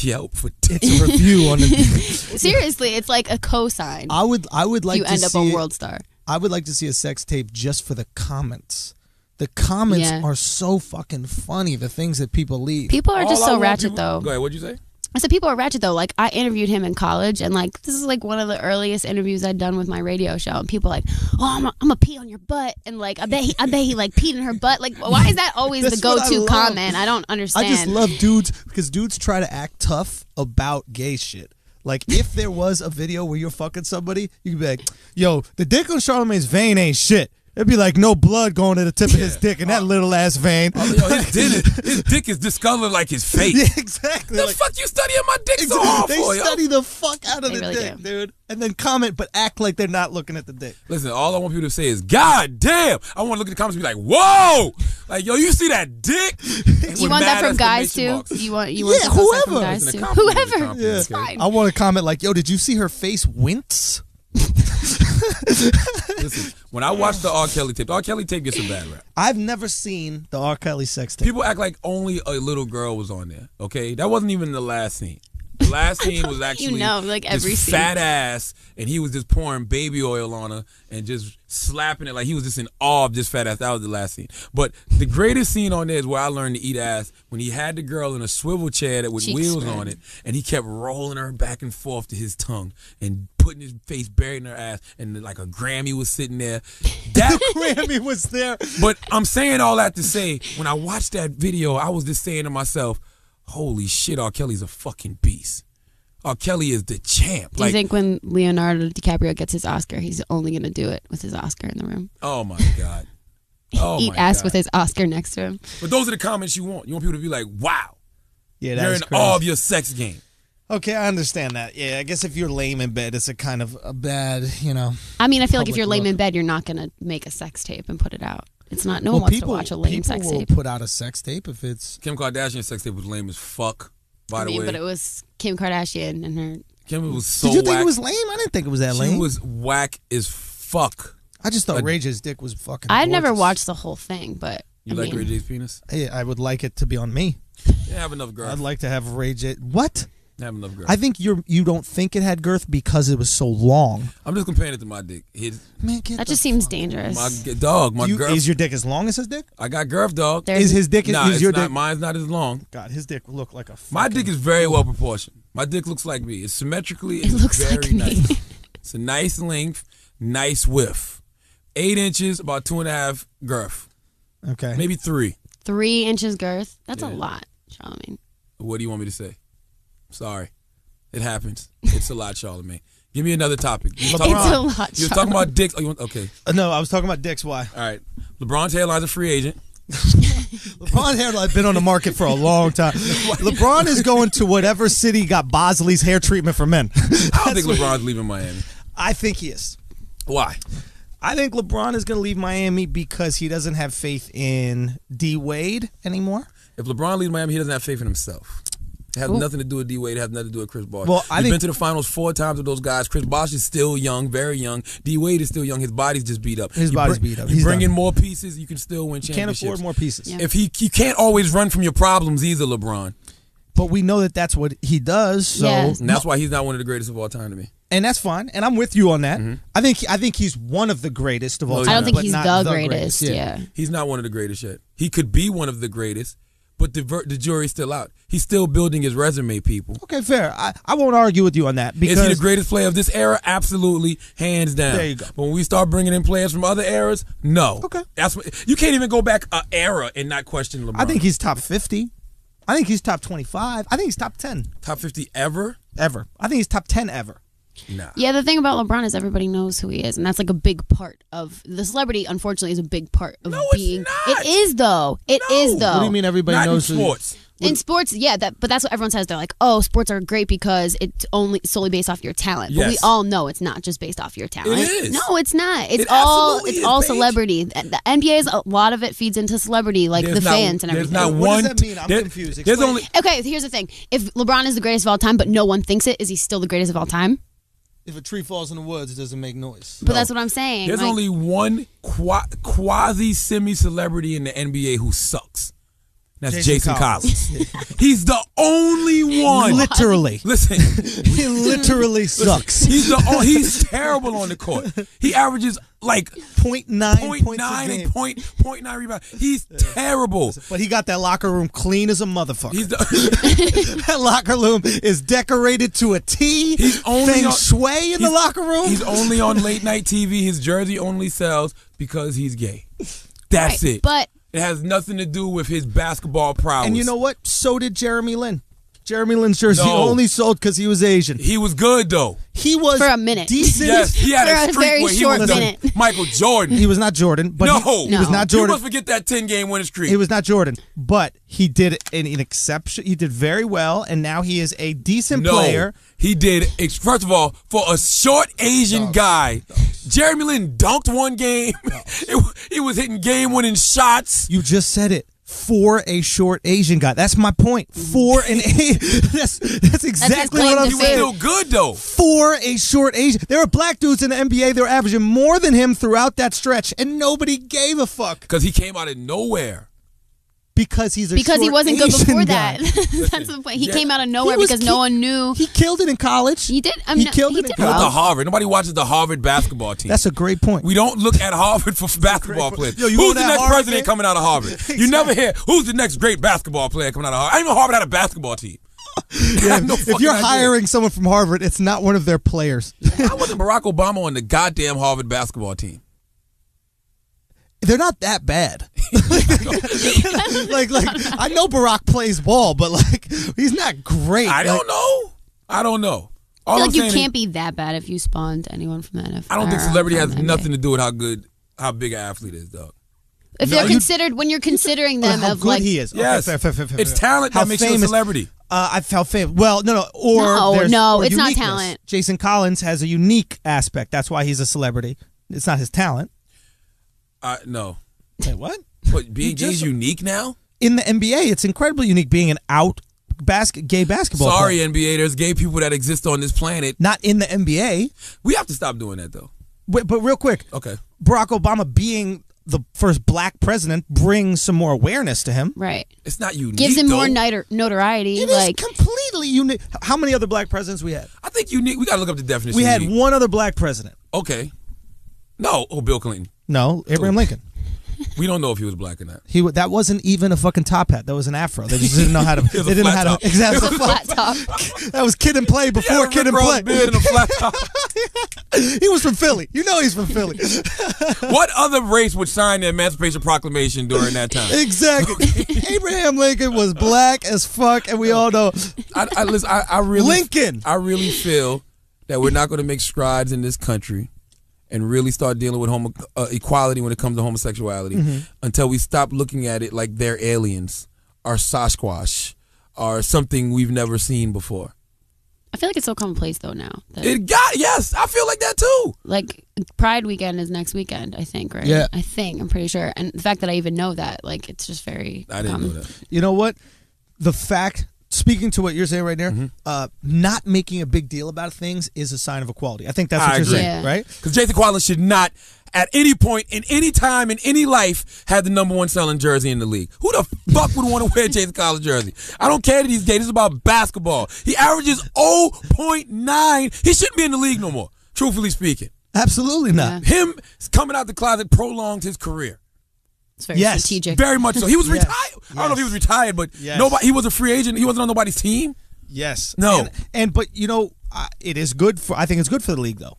Yelp for dick.
It's a review on the.
seriously, it's like a cosign.
I would I would like
you
to
end up
see
on
it-
World Star.
I would like to see a sex tape just for the comments. The comments
Yeah.
are so fucking funny. The things that people leave.
People are just
All I
so ratchet
people-
though.
Go ahead, what'd you say?
I said people are ratchet though. Like I interviewed him in college, and like this is like one of the earliest interviews I'd done with my radio show. And people are like, oh, I'm a, I'm a pee on your butt, and like I bet he, I bet he like peed in her butt. Like why is that always the
I
go-to comment? I don't understand.
I just love dudes because dudes try to act tough about gay shit. Like if there was a video where you're fucking somebody, you could be like, "Yo, the dick on Charlamagne's vein ain't shit." It'd be like no blood going to the tip of his dick in that oh. little ass vein.
Oh, yo, his, dick, his dick is discolored like his face.
yeah, exactly.
The
Like,
fuck you studying my dick so hard
they
for, yo?
study the fuck out of
They
the
really
dick,
do.
dude, and then comment but act like they're not looking at the dick.
Listen, all I want people to say is, God damn! I want to look at the comments and be like, Whoa! Like, yo, you see that dick?
you want that from guys too? You want you want
Yeah,
some from
whoever.
guys
Listen,
too?
a compliment is
Whoever.
compliment,
It's fine.
I want to comment like, "Yo, did you see her face wince?"
Listen, when I watch the R. Kelly tape, the R. Kelly tape gets a bad rap.
I've never seen the R. Kelly sex tape.
People act like only a little girl was on there. Okay, that wasn't even the last scene. The last scene was actually you
know, like,
this
every scene.
fat ass, and he was just pouring baby oil on her and just slapping it like he was just in awe of this fat ass. That was the last scene. But the greatest scene on there is where I learned to eat ass when he had the girl in a swivel chair that with
Cheeks
wheels
spread.
on it, and he kept rolling her back and forth to his tongue and putting his face buried in her ass, and like a Grammy was sitting there. That
Grammy was there.
but I'm saying all that to say, when I watched that video, I was just saying to myself, "Holy shit, R. Kelly's a fucking beast. R. Kelly is the champ."
Do you
Like,
think when Leonardo DiCaprio gets his Oscar, he's only gonna do it with his Oscar in the room?
oh my god, oh
Eat
my
ass
God.
with his Oscar next to him.
But those are the comments you want. You want people to be like, "Wow,
Yeah,
you're in all of your sex game."
Okay, I understand that. Yeah, I guess if you're lame in bed, it's a kind of a bad, you know.
I mean, I feel like if you're lame
look.
in bed, you're not gonna make a sex tape and put it out. It's not. No
well,
one wants
people,
to watch a lame
people
sex
will
tape.
put out a sex tape if it's.
Kim Kardashian's sex tape was lame as fuck. By
I
the
mean,
way,
but it was Kim Kardashian and her.
Kim was so
Did you think
whack.
it was lame? I didn't think it was that
she
lame.
was whack as fuck.
I just thought
a-
Ray J's dick was fucking.
I never watched the whole thing, but
You
I
like
mean,
Ray J's penis?
Hey, I would like it to be on me.
You have enough girls.
I'd like to have Ray J. What?
Have enough girth.
I think you're you don't think it had girth because it was so long.
I'm just comparing it to my dick. His,
Man, get
That
the
just seems
fuck-
dangerous.
my g- dog, my
You-
girth.
is your dick as long as his dick?
I got girth, dog.
There's-
Is his dick
Nah,
is
it's
your
not,
dick?
mine's not as long.
God, his dick look like a.
My
fucking-
dick is very well proportioned. My dick looks like me. It's symmetrically.
It
It's
looks
very
like me.
nice. It's a nice length, nice width. Eight inches, about two and a half girth,
okay.
maybe three.
Three inches girth. That's a lot, Charlamagne.
What do you want me to say? Sorry, it happens. It's a lot, Charlamagne. Give me another topic. You was talking
It's
about,
a lot.
you was talking about dicks. Oh, you want, okay,
Uh, no, I was talking about dicks. Why?
all right. LeBron's hairline's a free agent.
LeBron hairline has been on the market for a long time. LeBron is going to whatever city got Bosley's hair treatment for men.
I don't think
That's what-
LeBron's leaving Miami.
I think he is.
Why?
I think LeBron is going to leave Miami because he doesn't have faith in D Wade anymore.
If LeBron leaves Miami, he doesn't have faith in himself. It has
Ooh.
nothing to do with D Wade. It has nothing to do with Chris Bosh.
Well, I
He's
think-
been to the finals four times with those guys. Chris Bosh is still young, very young. D Wade is still young. His body's just beat up.
His
You
body's
bring-
beat up.
You
He's
bring
done.
in more pieces, you can still win
Can't afford more pieces.
Yeah.
If he you can't always run from your problems either, LeBron.
But we know that that's what he does. So,
Yeah.
And that's why he's not one of the greatest of all time to me.
and that's fine. And I'm with you on that. Mm-hmm. I think I think he's one of the greatest of oh, all
No,
time.
I don't think
but
he's
not
the, greatest. Yeah.
He's not one of the greatest yet. He could be one of the greatest, but the ver- the jury's still out. He's still building his resume, people.
Okay, fair. I, I won't argue with you on that because
Is he the greatest player of this era? Absolutely, hands down.
There you go.
But when we start bringing in players from other eras, no.
Okay.
That's what you can't even go back a era and not question LeBron.
I think he's top 50. I think he's top 25. I think he's top 10
top fifty ever.
ever. I think he's top 10 ever.
Nah.
Yeah, the thing about LeBron is everybody knows who he is, and that's like a big part of the celebrity. Unfortunately, is a big part of
No, it's
being.
not.
It is though. It is
No.
though.
What do you mean everybody
not
knows
in
who-
sports.
In sports, yeah, that but that's what everyone says. They're like, "Oh, sports are great because it's only solely based off your talent." But we all know it's not just based off your talent.
is.
No, it's not. It's
It
all it's
is,
all
Paige.
celebrity. The the NBA is a lot of it feeds into celebrity, like
There's
the
not-
fans and
there's
everything.
not
What
one.
does that mean? I'm
there-
confused.
There's only
Okay, here's the thing: if LeBron is the greatest of all time, but no one thinks it, is he still the greatest of all time?
If a tree falls in the woods, it doesn't make noise.
But that's what I'm saying.
there's
like-
only one qua- quasi semi celebrity in the NBA who sucks. That's
Jason
Jason,
Collins.
Collins. He's the only one.
Literally.
Listen,
he literally sucks.
he's the oh, he's terrible on the court. He averages like
Point nine
point
points
nine
a game.
and point point nine rebound. He's terrible.
But he got that locker room clean as a motherfucker.
He's the
that locker room is decorated to a T.
He's only
Feng
on-
shui in the
he's-
locker room.
He's only on late night TV. His jersey only sells because he's gay. That's
Right,
it.
but-
it has nothing to do with his basketball prowess.
and you know what? So did Jeremy Lin. Jeremy Lin's jersey
No.
only sold because he was Asian.
he was good though.
He was
For a minute.
Decent.
Yes, he had
For
a
a
streak
very
where he
short
was
minute.
Michael Jordan.
He was not Jordan, but
no,
he, he was
No.
not
You must forget that ten game winning streak.
He was not Jordan, but he did an, an exception. He did very well, and now he is a decent
no,
player.
he did. First of all, for a short Asian guy, Jeremy Lin dunked one game. It- he was hitting game winning shots.
You just said it. For a short Asian guy, that's my point. For an A, that's that's exactly
claim
what I'm
to
He was
saying.
still good though.
for a short Asian. There are black dudes in the NBA. They're averaging more than him throughout that stretch, and nobody gave a fuck
Because he came out of nowhere.
Because he's a
because he wasn't good before
guy.
that. That's the point. He
Yeah.
came out of nowhere because
ki-
no one knew.
He killed it in college.
He did. I
he
mean,
killed
he
it in
did
He went
college.
to Harvard. Nobody watches the Harvard basketball team.
That's a great point.
we don't look at Harvard for basketball players.
Yo,
who's the next
Harvard,
president
man?
coming out of Harvard? You never hear who's the next great basketball player coming out of Harvard. I didn't even Harvard had a basketball team. I have no
if you're
idea.
hiring someone from Harvard, it's not one of their players.
why wasn't Barack Obama on the goddamn Harvard basketball team?
They're not that bad. like, like I know Barack plays ball, but like he's not great.
I don't know. I don't know.
I
All
feel
I'm
like you can't
is,
be that bad if you spawned anyone from the NFL.
I don't think celebrity has
NBA.
nothing to do with how good, how big an athlete is, dog.
If
No,
they're
you-
considered when you're considering them
how
of
good
like
he is. Okay,
Yes,
fair, fair, fair, fair,
it's
fair.
talent
How
that makes you a
famous-
celebrity.
Uh, I felt famous. Well, no, no, or
No,
there's-
no,
or
it's not talent.
Jason Collins has a unique aspect. That's why he's a celebrity. It's not his talent.
I no.
Wait, what?
But being gay
just-
is unique now.
In the NBA, it's incredibly unique being an out basket gay basketball.
Sorry,
player.
NBA. There's gay people that exist on this planet.
not in the NBA.
We have to stop doing that, though.
Wait, but real quick,
Okay.
Barack Obama being the first black president brings some more awareness to him.
Right.
It's not unique.
Gives him more
though.
notor- notoriety.
It is
like
completely unique. How many other black presidents we had?
I think unique. We gotta look up the definition.
We had
unique.
one other black president.
Okay. No. Oh, Bill Clinton.
No, Abraham oh. Lincoln.
We don't know if he was black or not.
He that wasn't even a fucking top hat. That was an afro. They just didn't know how to.
was
they
a
didn't know
flat
how
top.
to exactly.
flat top.
that was kid and play before
Yeah,
kid and play.
beard and a flat top.
he was from Philly. You know he's from Philly.
what other race would sign the Emancipation Proclamation during that time?
exactly. Abraham Lincoln was black as fuck, and we all know.
I, I, listen, I, I really,
Lincoln.
I really feel that we're not going to make strides in this country and really start dealing with homo- uh, equality when it comes to homosexuality
Mm-hmm.
until we stop looking at it like they're aliens or Sasquatch or something we've never seen before.
I feel like it's so commonplace though now. That,
It got yes, I feel like that too.
like Pride weekend is next weekend, I think, right?
Yeah.
I think. I'm pretty sure. And the fact that I even know that, like, it's just very.
I didn't
common.
know that.
You know what? The fact, speaking to what you're saying right there,
Mm-hmm.
uh, not making a big deal about things is a sign of equality. I think that's what
I
you're
agree.
saying,
Yeah.
right?
Because Jason Collins should not, at any point, in any time, in any life, have the number one selling jersey in the league. Who the fuck would want to wear Jason Collins jersey? I don't care that he's gay. This is about basketball. He averages 0.9. He shouldn't be in the league no more, truthfully speaking.
Absolutely not.
Him coming out the closet prolonged his career.
It's very
Yes.
strategic.
Very much so. He was
Yes.
retired. I don't know if he was retired, but
Yes.
nobody. He was a free agent. He wasn't on nobody's team.
Yes.
No.
And, and but you know, uh, it is good for. I think it's good for the league, though.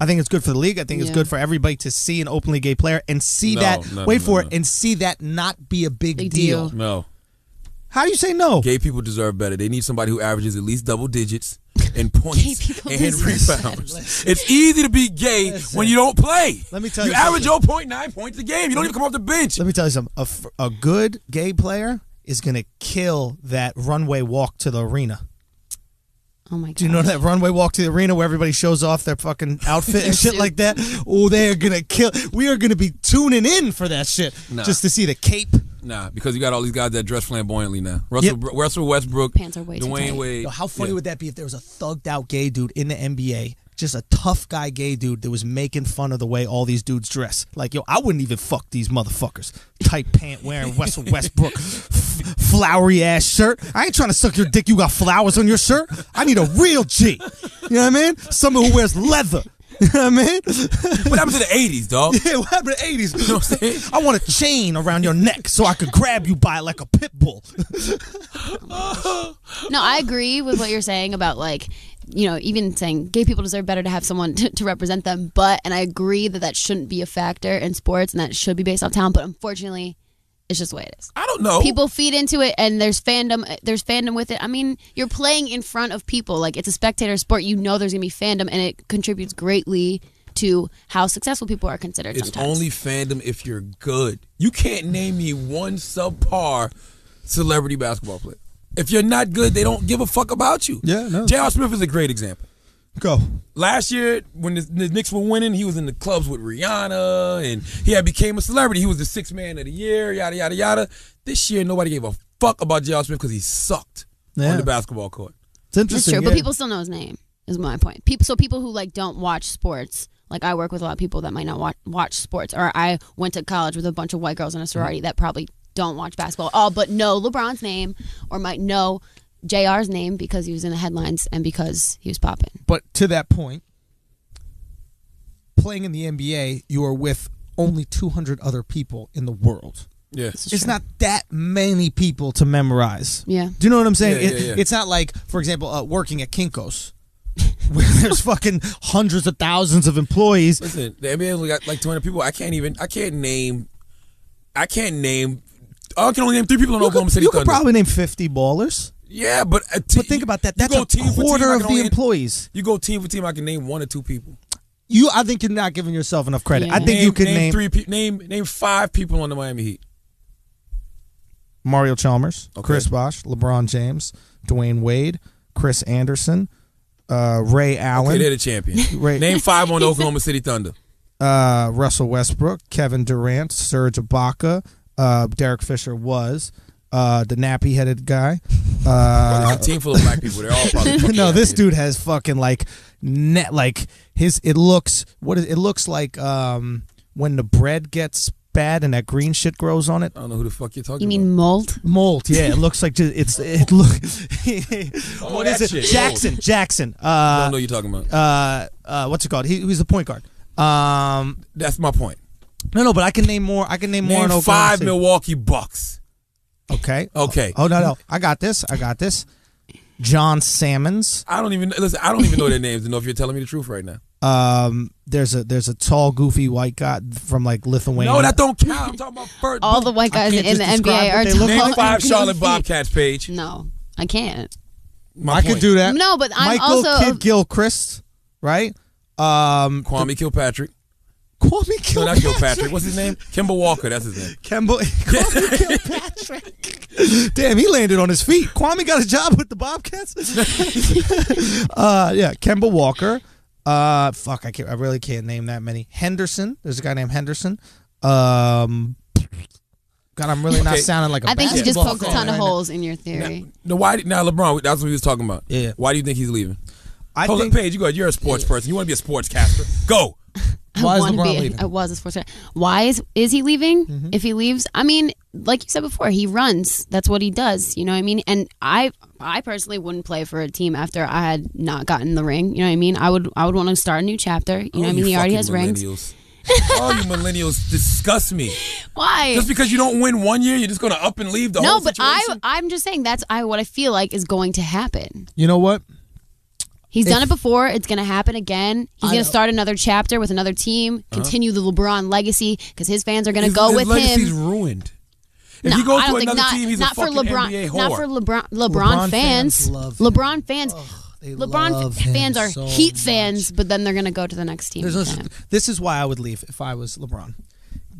I think it's good for the league. I think it's good for everybody to see an openly gay player and see
No,
that.
no,
wait
no,
for
no,
it and see that not be a big,
Big
deal.
deal.
No.
How do you say no?
Gay people deserve better. They need somebody who averages at least double digits in points
Gay
and
deserve
rebounds. It's easy to be gay
Listen.
when you don't play.
Let me tell
you
you
average
something.
0.9 points a game. You don't even come off the bench.
Let me tell you something. A, f- a good gay player is going to kill that runway walk to the arena.
Oh my god.
Do you know that runway walk to the arena where everybody shows off their fucking outfit and shit like that? Oh, they're gonna kill. We are gonna be tuning in for that shit
Nah.
just to see the cape.
Nah, because you got all these guys that dress flamboyantly now. Russell,
Yep.
Br- Russell Westbrook,
Pants are way too
Dwyane
tight.
Wade.
Yo, how funny
Yeah.
would that be if there was a thugged out gay dude in the NBA, just a tough guy gay dude that was making fun of the way all these dudes dress? Like, yo, I wouldn't even fuck these motherfuckers. Tight pant wearing Russell Westbrook, f- flowery ass shirt. I ain't trying to suck your dick. You got flowers on your shirt. I need a real G. You know what I mean? Someone who wears leather. You know what I mean?
What happened to the 80s, dog?
Yeah, what happened to the 80s?
You know what I'm saying?
I want a chain around your neck so I could grab you by like a pit bull.
No, I agree with what you're saying about like, you know, even saying gay people deserve better to have someone to, to represent them. But and I agree that that shouldn't be a factor in sports and that should be based off talent. But unfortunately, it's just the way it is.
I don't know.
People feed into it, and there's fandom. Uh, there's fandom with it. I mean, you're playing in front of people. Like it's a spectator sport. You know, there's gonna be fandom, and it contributes greatly to how successful people are considered.
It's
sometimes.
only fandom if you're good. You can't name me one subpar celebrity basketball player. If you're not good, they don't give a fuck about you.
Yeah, no.
J.R. Smith is a great example.
Go.
Last year, when the, the Knicks were winning, he was in the clubs with Rihanna, and he had became a celebrity. He was the sixth man of the year, yada yada yada. This year, nobody gave a fuck about J.R. Smith because he sucked
Yeah.
on the basketball court.
It's interesting.
That's true, but people still know his name. Is my point. People, so people who like don't watch sports, like I work with a lot of people that might not watch, watch sports, or I went to college with a bunch of white girls in a sorority that probably don't watch basketball, all but know LeBron's name or might know Jr's name because he was in the headlines and because he was popping.
But to that point, playing in the NBA, you are with only 200 other people in the world.
Yeah.
It's
true.
not that many people to memorize.
Yeah.
Do you know what I'm saying?
Yeah,
It-
yeah, yeah.
It's not like, for example, uh, working at Kinko's, where there's fucking hundreds of thousands of employees.
Listen, the NBA only got like 200 people. I can't even. I can't name. I can't name. I can only name three people in
You
Oklahoma
could,
City
you could
Thunder.
probably name 50 ballers.
Yeah, but a te-
But think about that. That's a
team for team,
quarter of the
only-
employees.
You go team for team. I can name one or two people.
You, I think you're not giving yourself enough credit.
Yeah.
I think
name,
you could
name,
name,
three. Pe- name name five people on the Miami Heat.
Mario Chalmers,
Okay.
Chris Bosh, LeBron James, Dwyane Wade, Chris Andersen, uh, Ray Allen,
Okay, they're the champion.
Ray,
name five on the Oklahoma City Thunder.
uh, Russell Westbrook, Kevin Durant, Serge Ibaka, uh, Derek Fisher was uh, the nappy headed guy. Uh,
a team full of black people. They're all probably. fucking
no, this dude has fucking like net like his. It looks what is, it looks like um, when the bread gets bad and that green shit grows on it.
I don't know who the fuck you're talking
You mean mold?
Mold, yeah, it looks like ju- it's it look.
Oh,
what it?
shit,
Jackson, Jackson.
about. I
Uh,
don't know what you're talking about.
uh, uh, what's it called? He, he's the point guard. Um,
That's my point.
no, no, but I can name more. I can name, more.
Name
in Oklahoma
five Milwaukee Bucks.
Okay.
Okay.
Oh no, no, I got this. I got this. John Salmons.
I don't even listen. I don't even know their names to know if you're telling me the truth right now.
Um, there's a there's a tall, goofy white guy from like Lithuania.
No, that don't count. I'm talking about first.
All the white guys in the NBA are
they look
tall
Name
like.
five
and
Charlotte. Bobcats Paige.
No, I can't.
My
I
point.
could do that.
No, but I'm
Michael
also
Kidd Gilchrist, right? Um,
Kwame Kilpatrick.
Kwame
No,
Kilpatrick.
not Kilpatrick. What's his name? Kimball Walker. That's his name. Kimball.
Kemba, Kwame Kilpatrick. Damn, he landed on his feet. Kwame got a job with the Bobcats. uh, yeah, Kemba Walker. Uh, fuck, I can't. I really can't name that many. Henderson. There's a guy named Henderson. Um, God, I'm really not
Okay.
sounding like a
I think you just
basketball
poked a
fan
ton of
right now.
holes in your theory.
No, why? Now LeBron. That's what he was talking about.
Yeah.
Why do you think he's leaving?
I
Hold
think
on, Paige. You go. ahead. You're a sports person. You want to be a sportscaster? Go.
Why is
I wanna
LeBron
be
leaving?
I was a sports. fan. Why is is he leaving?
Mm-hmm.
If he leaves, I mean, like you said before, he runs. That's what he does. You know what I mean? And I, I personally wouldn't play for a team after I had not gotten the ring. You know what I mean? I would, I would want to start a new chapter. You know what I
Oh,
mean? He already has rings.
millennials. oh, you millennials disgust me.
Why?
Just because you don't win one year, you're just gonna up and leave the
no,
whole No,
but I I'm just saying that's I what I feel like is going to happen.
You know what?
He's done it before. It's going to happen again. He's going to start another chapter with another team, continue the LeBron legacy because his fans are going to go
his
with
legacy's
him.
ruined. If
no,
he goes
I
to
don't think
another
not,
team, he's
not
a
for
fucking
LeBron.
NBA whore.
Not for LeBron. LeBron,
LeBron
fans.
fans
LeBron fans.
They
LeBron
love him
fans are
so
Heat
much.
fans, but then they're going to go to the next team.
There's
with
no-
him.
this is why I would leave if I was LeBron.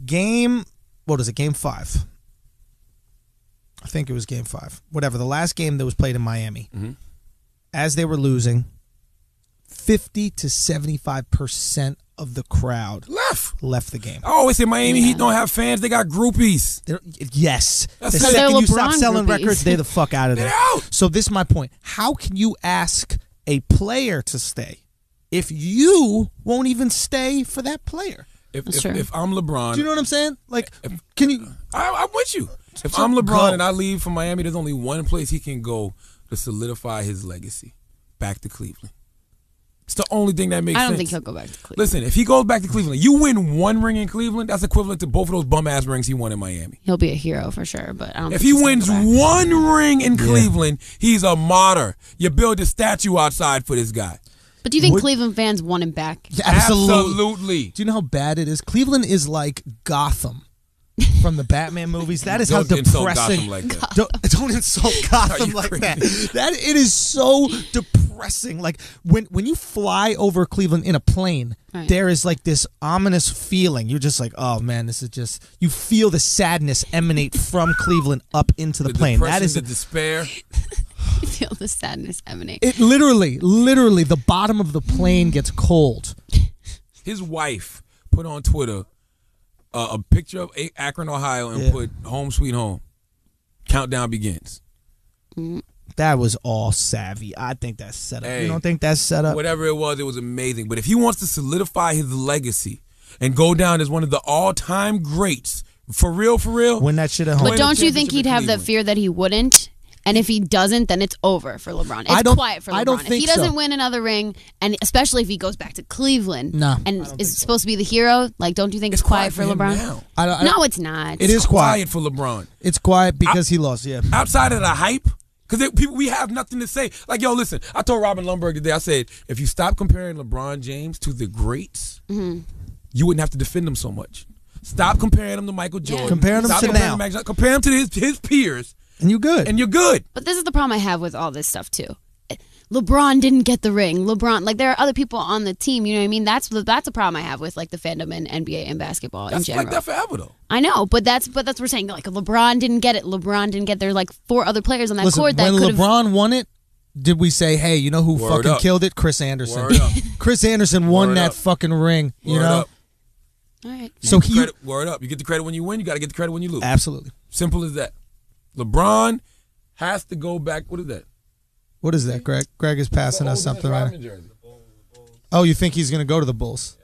Game, what is it? Game five. I think it was game five. Whatever. The last game that was played in Miami.
Mm-hmm.
As they were losing, 50 to 75% of the crowd
left.
left the game.
I always say Miami Heat don't have fans; they got groupies.
They're, yes.
That's
the
because
second you stop selling
groupies.
records, they're the fuck out of there.
Out.
So this is my point. How can you ask a player to stay if you won't even stay for that player?
If, if, if I'm LeBron,
Do you know what I'm saying? Like, can you?
I, I'm with you. If I'm LeBron
go.
and I leave for Miami, there's only one place he can go to solidify his legacy: back to Cleveland. It's the only thing that makes sense.
I don't
sense.
think he'll go back to Cleveland.
Listen, if he goes back to Cleveland, you win one ring in Cleveland, that's equivalent to both of those bum ass rings he won in Miami.
He'll be a hero for sure, but I don't
If
think
he wins one ring in Cleveland, he's a martyr. You build a statue outside for this guy.
But do you think
Would-
Cleveland fans want him back?
Absolutely.
Absolutely.
Do you know how bad it is? Cleveland is like Gotham from the Batman movies. That is how
Don't insult
depressing.
Gotham like that.
Don't, don't insult Gotham like
crazy?
that. That it is so depressing. Like when when you fly over Cleveland in a plane,
Right.
there is like this ominous feeling. You're just like, oh man, this is just. You feel the sadness emanate from Cleveland up into the,
The
plane. That is
the despair.
I feel the sadness emanate.
it. Literally, literally, the bottom of the plane gets cold.
His wife put on Twitter uh, a picture of Akron, Ohio, and
Yeah.
put "Home Sweet Home." Countdown begins.
That was all savvy. I think that's set up.
Hey.
you don't think that's set up?
Whatever it was, it was amazing. But if he wants to solidify his legacy and go down as one of the all-time greats, for real, for real,
Win that shit at home.
But don't you think he'd have the fear that he wouldn't? And if he doesn't, then it's over for LeBron. It's
I don't-
quiet for LeBron.
I don't think if
he doesn't
so.
win another ring, and especially if he goes back to Cleveland,
No,
and is supposed to be the hero, like, don't you think it's,
it's
quiet, for
him
LeBron?
now.
I don't, I-
No, it's not.
it is quiet.
Quiet for LeBron.
It's quiet because he lost. Yeah.
outside of the hype, because people we have nothing to say. Like yo, listen, I told Robin Lundberg today. I said if you stop comparing LeBron James to the greats,
Mm-hmm.
you wouldn't have to defend him so much. Stop comparing him to Michael Jordan.
Comparing him
Stop
to
comparing
now.
him compare him to his his peers,
And you're good.
and you're good.
But this is the problem I have with all this stuff too. LeBron didn't get the ring. LeBron, like there are other people on the team. You know what I mean? That's that's a problem I have with like the fandom in NBA and basketball in
That's
general.
like that forever though.
I know, but that's but that's what we're saying. Like LeBron didn't get it. LeBron didn't get. There like four other players on that
Listen,
court that
when
could have.
LeBron won it, did we say, hey, you know who
Word
fucking
up.
killed it? Chris Andersen.
Word up.
Chris Andersen won
Word
that
up.
fucking ring. You know?
up.
All right.
So he.
Credit, word up. You get the credit when you win. You got to get the credit when you lose.
Absolutely.
Simple as that. LeBron has to go back. What is that?
What is that, Greg? Greg is passing us something right now. Oh, you think he's going to go to the Bulls?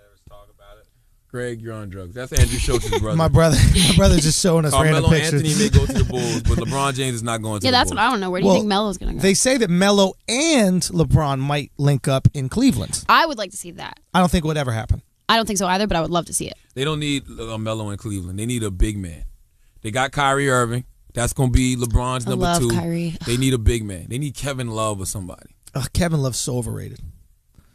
Greg, you're on drugs. That's Andrew Schulz's brother.
My brother, my brother's just showing us random
Carmelo
pictures.
Anthony may go to the Bulls, but LeBron James is not going to
Yeah,
the
that's
Bulls.
what I don't know. Where do you
Well,
think Melo's gonna go?
They say that Melo and LeBron might link up in Cleveland.
I would like to see that.
I don't think it would ever happen.
I don't think so either, but I would love to see it.
They don't need uh, Melo in Cleveland. They need a big man. They got Kyrie Irving. That's going to be LeBron's
I
number
love
two.
Kyrie.
They need a big man. They need Kevin Love or somebody.
Ugh, Kevin Love's so overrated.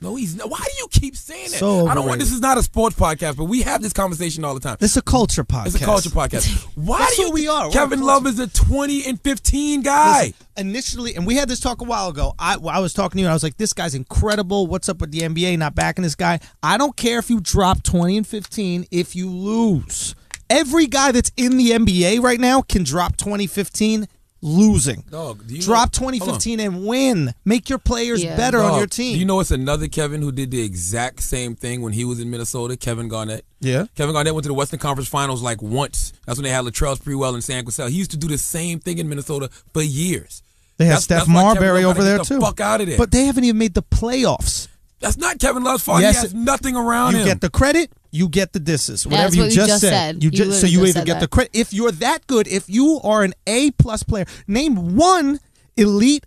No, he's not. Why do you keep saying that?
So
I don't want. This is not a sports podcast, but we have this conversation all the time.
This is a culture podcast.
It's a culture podcast. Why
That's
do you
we are. We're
Kevin Love is a 20 and 15 guy.
Listen, initially, and we had this talk a while ago. I, I was talking to you, and I was like, "This guy's incredible. What's up with the NBA not backing this guy? I don't care if you drop twenty and fifteen. If you lose, every guy that's in the NBA right now can drop 2015 losing.
Dog, do you
drop
know-
2015 and win. Make your players
Yeah.
better on your team.
Do you know it's another Kevin who did the exact same thing when he was in Minnesota? Kevin Garnett.
Yeah.
Kevin Garnett went to the Western Conference Finals like once. That's when they had Latrell Sprewell and Sam Cassell. He used to do the same thing in Minnesota for years.
They had
That's-
Steph
that's
Marbury over there
the
too.
Fuck out of there.
But they haven't even made the playoffs.
that's not Kevin Love's fault.
Yes,
he has nothing around
You
him.
get the credit, you get the disses. Whatever
That's
you
what you
just,
just
said.
said.
You
You
just, so you
just
either
said
get the credit if you're that good. If you are an A plus player, name one elite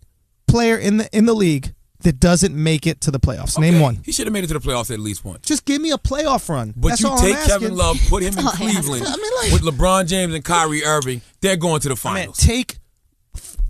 player in the in the league that doesn't make it to the playoffs. Name one.
He should have made it to the playoffs at least once.
Just give me a playoff run.
But
That's
you
all
take
I'm.
Kevin Love, put him in
That's all I ask.
Cleveland
I mean, like-
with LeBron James and Kyrie Irving. They're going to the
I mean,
finals.
take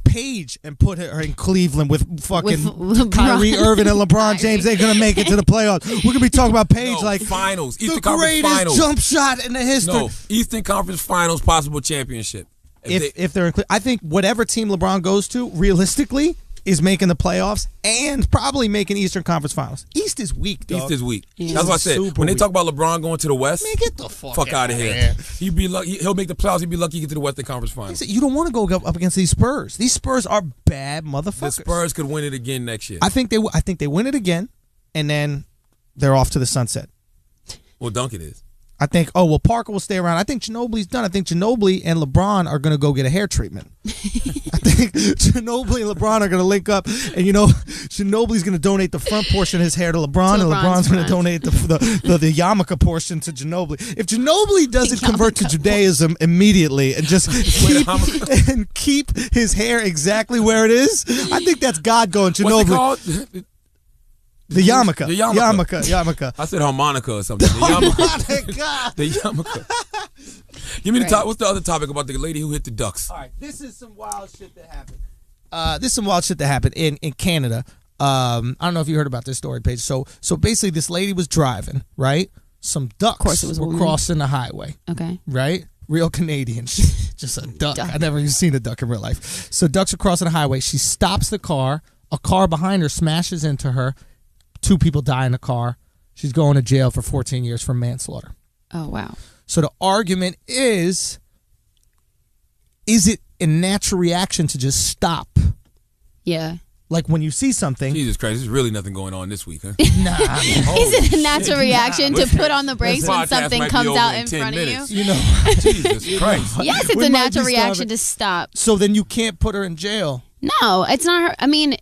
Paige and put her in Cleveland with fucking
With LeBron.
Kyrie Irving and LeBron James. They're gonna make it to the playoffs. We're gonna be talking about Paige
No,
like
finals,
the
Eastern Conference
greatest
Finals.
jump shot in the history.
no, Eastern Conference Finals, possible championship.
if
they-
if they're in, Cle- I think whatever team LeBron goes to, realistically, is making the playoffs and probably making Eastern Conference Finals. East is weak, dog.
East is weak.
Yeah.
That's what I said. When they talk about LeBron going to the West,
Man, get the fuck,
fuck out of here. He'd be lucky. He'll make the playoffs. He'd be lucky to get to the Western Conference Finals.
said, You don't want to go up up against these Spurs. These Spurs are bad
The
motherfuckers.
Spurs could win it again next year.
I think they. w- I think they win it again, and then they're off to the sunset.
well, Duncan is.
I think. Oh well, Parker will stay around. I think Ginobili's done. I think Ginobili and LeBron are going to go get a hair treatment. I think Ginobili and LeBron are going to link up, and you know, Ginobili's going to donate the front portion of his hair to LeBron,
To
and
LeBron's
to donate the the, the the yarmulke portion to Ginobili. If Ginobili doesn't convert to Judaism immediately and just keep and keep his hair exactly where it is, I think that's God going Ginobili.
Called?
The yarmulke.
The yarmulke.
Yarmulke. Yarmulke.
I said harmonica or something. The yarmulke.
Oh
The yarmulke. Give me the top. What's the other topic about the lady who hit the ducks?
All right, this is some wild shit that happened. Uh, this is some wild shit that happened in in Canada. Um, I don't know if you heard about this story, Paige. So so basically, this lady was driving, right? Some ducks
course it was
were
woman.
crossing the highway,
Okay.
right? Real Canadian, shit. just a duck.
Duck.
I never even seen a duck in real life. So ducks are crossing the highway. She stops the car. A car behind her smashes into her. Two people die in a car. She's going to jail for 14 years for manslaughter.
Oh wow.
So the argument is is it a natural reaction to just stop?
Yeah.
Like when you see something,
Jesus Christ, there's really nothing going on this week, huh?
nah,
Is it a natural reaction to put on the brakes
this
when something comes out
in
in front
minutes.
of you?
you know.
Jesus Christ.
Yes, it's
We
a natural reaction to stop.
So then you can't put her in jail.
No, it's not her. I mean,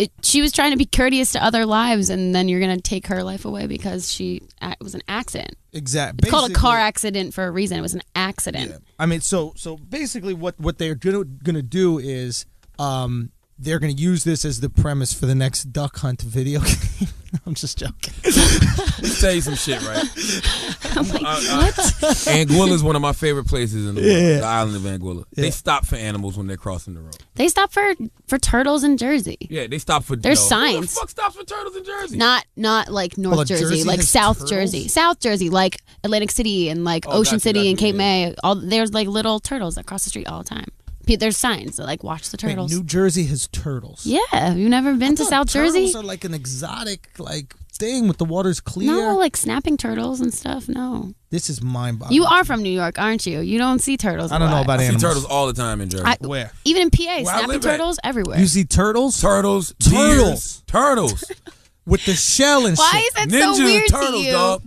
it, she was trying to be courteous to other lives, and then you're gonna take her life away because she it was an accident.
Exactly.
It's called a car accident for a reason. It was an accident.
I mean, so so basically, what what they're gonna gonna do is, um, they're gonna use this as the premise for the next duck hunt video game. I'm just joking.
Let me tell you some shit, right?
I'm like,
Uh, Anguilla is one of my favorite places in the world.
Yeah.
The island of Anguilla.
Yeah.
They stop for animals when they're crossing the road.
they stop for for turtles in Jersey.
Yeah, they stop for.
There's
no. Who the
signs.
fuck stops for turtles in Jersey?
Not not like North
Well,
Jersey,
Jersey
like South
turtles?
Jersey, South Jersey, like Atlantic City and like
Oh,
Ocean
gotcha,
City and Cape
yeah.
May. All there's like little turtles that cross the street all the time. Pe- There's signs that like watch the
Wait,
turtles.
New Jersey has turtles.
yeah, you've never been to South
thought turtles
Jersey?
are like an exotic like thing with the water's clear.
No, like snapping turtles and stuff. No,
this is mind boggling.
you are from New York, aren't you? You don't see turtles.
I don't
a
know about
I see turtles all the time in Jersey.
I-
Where?
Even in PA,
I
snapping
live at.
turtles everywhere.
You see turtles
turtles,
Turtles.
deers, turtles,
with the shell and
Why
shit.
is that so
ninja
weird
turtles,
to you?
dog.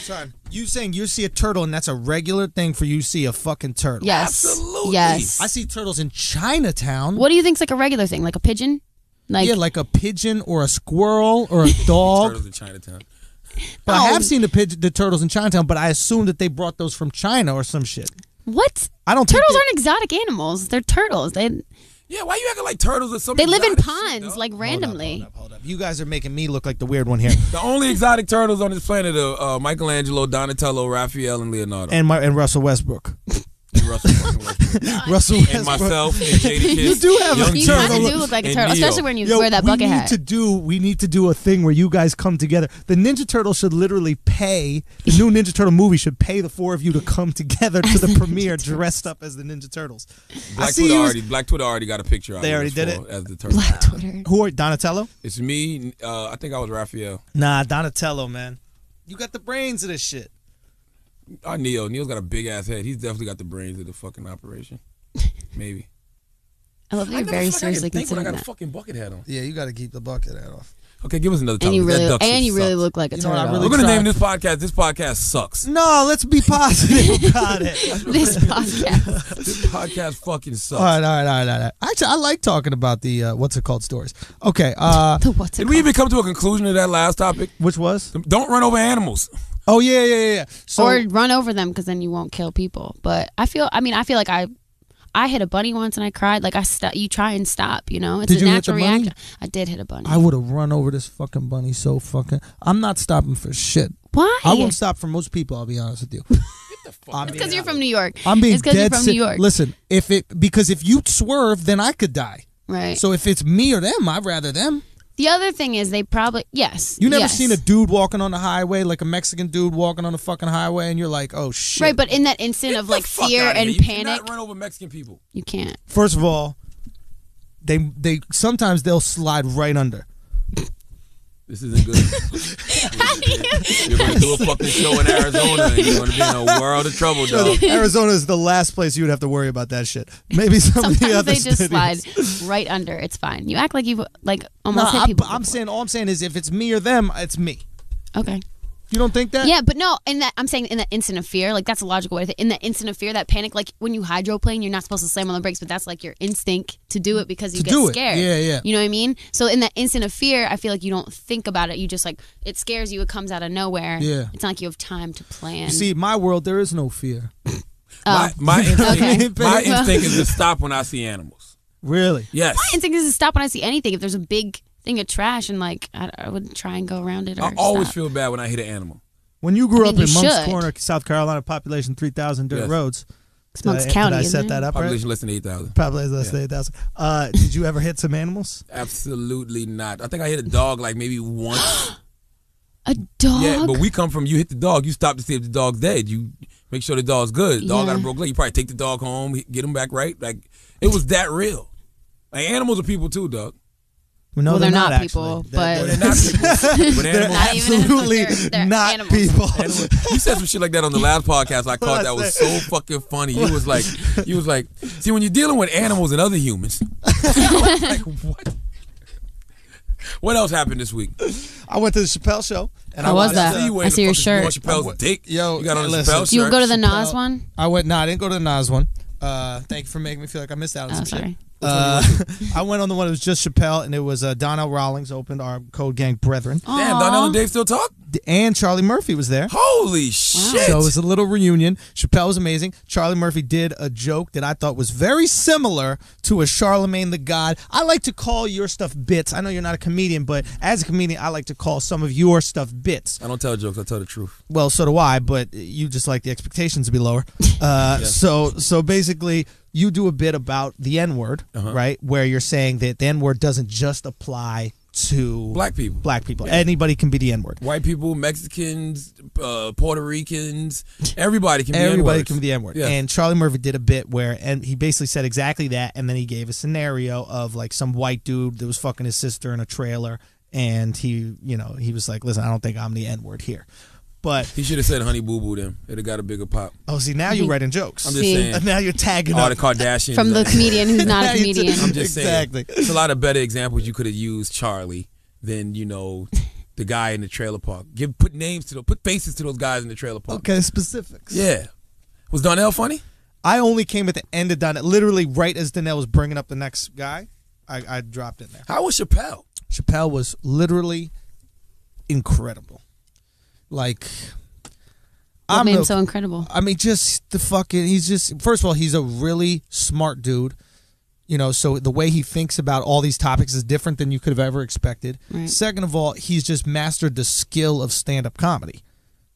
Son, you saying you see a turtle and that's a regular thing for you see a fucking turtle?
Yes,
Absolutely.
yes.
I see turtles in Chinatown.
What do you think's like a regular thing, like a pigeon? Like
yeah, like a pigeon or a squirrel or a dog.
Turtles in Chinatown.
But I have seen the pidge- the turtles in Chinatown, but I assume that they brought those from China or some shit.
What?
I don't think
Turtles
they-
aren't exotic animals. They're turtles. They
Yeah, why you acting like turtles or something?
they live in
exotic shit,
ponds
dog?
like randomly.
Hold up, hold up. You guys are making me look like the weird one here.
The only exotic turtles on this planet are uh, Michelangelo, Donatello, Raphael, and Leonardo.
and my, and Russell Westbrook.
And Russell fucking Westbrook.
Russell
and myself and Jada Kiss.
You do have a
Young
You
turtle
kind of do look like a
and
turtle,
Neo.
especially when you
Yo,
wear that
we
bucket
need
hat.
to do we need to do a thing where you guys come together. The Ninja Turtles should literally pay the new Ninja Turtle movie should pay the four of you to come together to the premiere dressed up as the Ninja Turtles. I
Black
see
Twitter
you.
already. Black Twitter already got a picture. out
They
of
already
us
did
for-
it?
as the turtle.
Black Twitter.
Who are Donatello?
It's me. Uh, I think I was Raphael.
Nah, Donatello, man. You got the brains of this shit.
Oh, Neo. Neo's got a big ass head. He's definitely got the brains of the fucking operation. Maybe.
I love that
I
you're
never
very
feel like I
seriously
can think when I
considering
got a
that.
fucking bucket hat on.
Yeah, you got to keep the bucket hat off.
Okay, give us another topic.
And you
That
really
duck shit
and you really
sucks.
look like a
You know what, I
turtle.
really
We're gonna name this podcast. This podcast sucks.
No, let's be positive about it.
this podcast.
This podcast fucking sucks.
All right, all right, all right, all right. Actually, I like talking about the uh, what's it called stories. Okay, uh,
The what's it
Did we
called?
even come to a conclusion of that last topic?
which was?
Don't run over animals.
Oh yeah, yeah, yeah, yeah. So
or run over them because then you won't kill people. But I feel, I mean, I feel like I, I hit a bunny once and I cried. Like I st- you try and stop. You know, it's
Did
a
you hit the
natural
bunny?
reaction. I did hit a bunny.
I would have run over this fucking bunny so fucking. I'm not stopping for shit.
Why?
I won't stop for most people. I'll be honest with you. I'm
Because you're from New York.
I'm being
It's because
dead
you're from
se-
New York,
Listen, if it because if you swerve, then I could die.
right?
So if it's me or them, I'd rather them.
The other thing is they probably yes.
You never
yes.
seen a dude walking on the highway, like a Mexican dude walking on the fucking highway, and you're like, oh shit.
right, but in that instant
Get
of like fear and.
You
panic,
cannot run over Mexican people.
you can't.
First of all, they they sometimes they'll slide right under.
This isn't good. you're going to do a fucking show in Arizona and you're going to be in a world of trouble, dog.
Arizona is the last place you would have to worry about that shit. Maybe some of the
Sometimes
other
they just
cities.
slide right under. It's fine. You act like you've like
No,
almost hit
I,
people.
I'm
before.
saying all I'm saying is if it's me or them, it's me.
okay.
You don't think that?
Yeah, but no, in that I'm saying in that instant of fear, like that's a logical way to think. In that instant of fear, that panic, like when you hydroplane, you're not supposed to slam on the brakes, but that's like your instinct to do it because you
To
get
do it.
scared.
Yeah, yeah.
You know what I mean? So in that instant of fear, I feel like you don't think about it. You just like it scares you. It comes out of nowhere.
Yeah.
It's not like you have time to plan.
You see, my world there is no fear.
Oh.
My, my, instinct,
Okay.
my instinct is to stop when I see animals.
Really?
Yes.
my instinct is to stop when I see anything. If there's a big thing of trash and like I, I would try and go around it. Or
I always
stop.
feel bad when I hit an animal.
When you grew
I
up
mean,
in Monk's
should.
Corner, South Carolina, population 3,000 dirt
Yes.
roads.
It's Monk's
Did I-
County,
Did I
isn't
set
it?
that up right?
Population less than 8,000.
Probably less than 8,000. Uh, did you ever hit some animals?
Absolutely not. I think I hit a dog like maybe once.
A dog.
Yeah, but we come from you hit the dog, you stop to see if the dog's dead. You make sure the dog's good. The dog got a
Yeah.
broke leg. You probably take the dog home, get him back right. Like it was that real. Like animals are people too, dog.
No,
Well,
they're,
they're not
actually.
people,
They're-
but-
They're not people. but
they're
animals,
Not even animals,
absolutely
they're- they're
not
animals.
people.
You said some shit like that on the last podcast. I caught that was so fucking funny. You was like, you was like, see, when you're dealing with animals and other humans, like, what? What else happened this week?
I went to the Chappelle show. And
How
I
was
watched,
that?
See you
I
the
see your shirt.
You want Chappelle's dick?
Yo,
you got on a
listen.
Chappelle
you go to the Nas
Chappelle-
one?
I went. No, I didn't go to the Nas one. Uh, thank you for making me feel like I missed out on
Oh,
some
sorry.
shit. Uh, I went on the one that was just Chappelle, and it was uh, Donnell Rawlings opened our Code Gang brethren,
Damn,
Aw.
Donnell and Dave still talk?
And Charlie Murphy was there.
Holy shit!
So it was a little reunion. Chappelle was amazing. Charlie Murphy did a joke that I thought was very similar to a Charlamagne Tha God. I like to call your stuff bits. I know you're not a comedian, but as a comedian, I like to call some of your stuff bits.
I don't tell jokes. I tell the truth.
Well, so do I, but you just like the expectations to be lower. Uh, So, so basically, you do a bit about the N word,
Uh-huh.
right? Where you're saying that the N word doesn't just apply to
Black people.
Black people. Anybody can be the N word.
White people, Mexicans, uh, Puerto Ricans, everybody can be
Everybody
N-words.
can be the N word.
Yeah.
And Charlie Murphy did a bit where, and he basically said exactly that, and then he gave a scenario of like some white dude that was fucking his sister in a trailer, and he, you know, he was like, "Listen, I don't think I'm the N word here." But
He should have said honey boo boo them. It'd have got a bigger pop.
oh, see, now you're writing jokes.
I'm just
See.
saying.
And now you're tagging
All
up.
the Kardashians.
From the
like-
comedian who's not a comedian.
I'm just saying.
Exactly.
There's a lot of better examples you could have used Charlie than, you know, the guy in the trailer park. Give put names to those put faces to those guys in the trailer park.
Okay, specifics.
Yeah. Was Donnell funny?
I only came at the end of Donnell, literally right as Donnell was bringing up the next guy. I, I dropped in there.
How was Chappelle?
Chappelle was literally incredible. Like,
What
I'm
made him so incredible?
I mean, just the fucking. He's just. First of all, he's a really smart dude. You know, so the way he thinks about all these topics is different than you could have ever expected.
Right.
Second of all, he's just mastered the skill of stand-up comedy.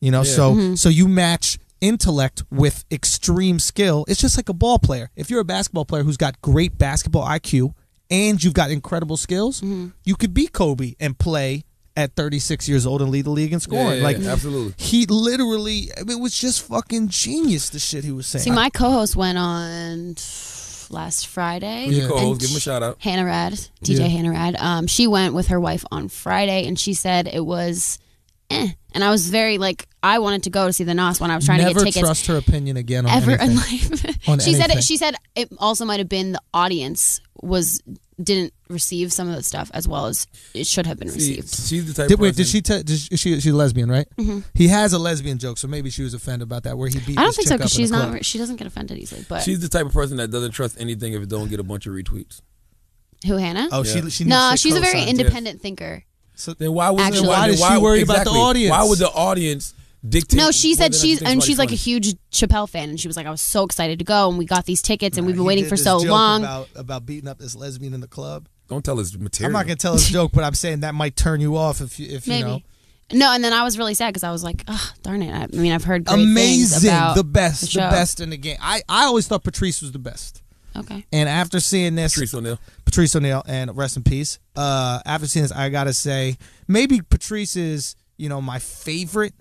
You know,
Yeah.
so
Mm-hmm.
so you match intellect with extreme skill. It's just like a ball player. If you're a basketball player who's got great basketball IQ and you've got incredible skills,
Mm-hmm.
you could beat Kobe and play at 36 years old and lead the league in scoring.
yeah,
like
yeah, absolutely.
he literally, I mean, it was just fucking genius. The shit he was saying.
See, my co-host went on last Friday.
Yeah.
Co-host, give him a shout out.
Hannah Rad, DJ
Yeah.
Hannah Rad. Um, she went with her wife on Friday, and she said it was, eh. And I was very like, I wanted to go to see the Nas when I was trying
Never
to get tickets.
trust her opinion again on
ever
anything.
in life.
On
she said it. She said it also might have been the audience was didn't receive some of the stuff as well as it should have been
See,
received.
she's the type.
Did,
of
wait, did she? Te- did she, she? She's lesbian, right? He has a lesbian joke, so maybe she was offended about that. Where he beat.
Mm-hmm. I don't think so because she's not.
club.
She doesn't get offended easily. But
She's the type of person that doesn't trust anything if it don't get a bunch of retweets.
who Hannah?
Oh,
Yeah.
she. She.
no,
needs
she's a very
cosigns.
independent thinker.
So,
Then why was
Actually-
why,
Why
then
is she worried about the audience?
Why would the audience dictate?
No, she said
whether or not
she's and she's like a huge Chappelle fan, and she was like, I was so excited to go, and we got these tickets, and we've been waiting for so long.
about about beating up this lesbian in the club.
Don't tell us material.
I'm not gonna tell his joke, but I'm saying that might turn you off if you if you know.
No, and then I was really sad because I was like, oh, darn it. I, I mean, I've heard great things
Amazing,
about
the best,
the
the, best in the game. I I always thought Patrice was the best,
Okay.
and after seeing this,
Patrice O'Neill,
Patrice O'Neill, and rest in peace. Uh, after seeing this, I gotta say, maybe Patrice is, you know, my favorite,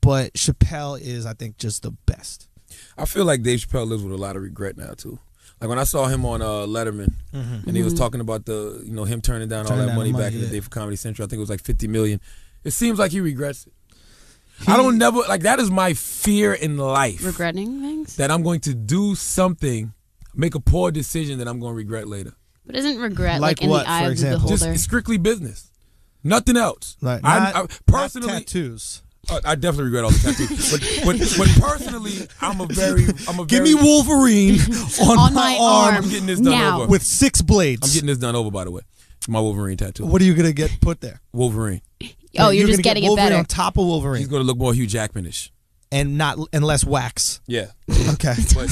but Chappelle is, I think, just the best.
I feel like Dave Chappelle lives with a lot of regret now too. Like when I saw him on uh, Letterman, and he was talking about the you know him turning down
Mm-hmm. Turning
all that
down
money
the
back
money,
in the
yeah.
day for Comedy Central. I think it was like fifty million. It seems like he regrets it. I don't never like that is my fear in life
Regretting things?
that I'm going to do something, make a poor decision that I'm going to regret later.
But isn't regret
Like
like, in
what,
the eye
for
of
example?
the
Just
beholder?
it's strictly business, nothing else.
Like,
I,
not-
I
not
personally,
tattoos.
Uh, I definitely regret all the tattoos. but, but but personally, I'm a very I'm a
Give
very,
me Wolverine on,
On
my,
my
arm,
arm.
I'm getting this done
Now.
over.
with six blades.
I'm getting this done over, by the way. My Wolverine tattoo.
what are you gonna get put there?
Wolverine.
oh, you're,
gonna
just
get
getting it
Wolverine
better.
on top of Wolverine,
He's going to look more Hugh Jackmanish.
And not and less wax.
Yeah.
Okay,
But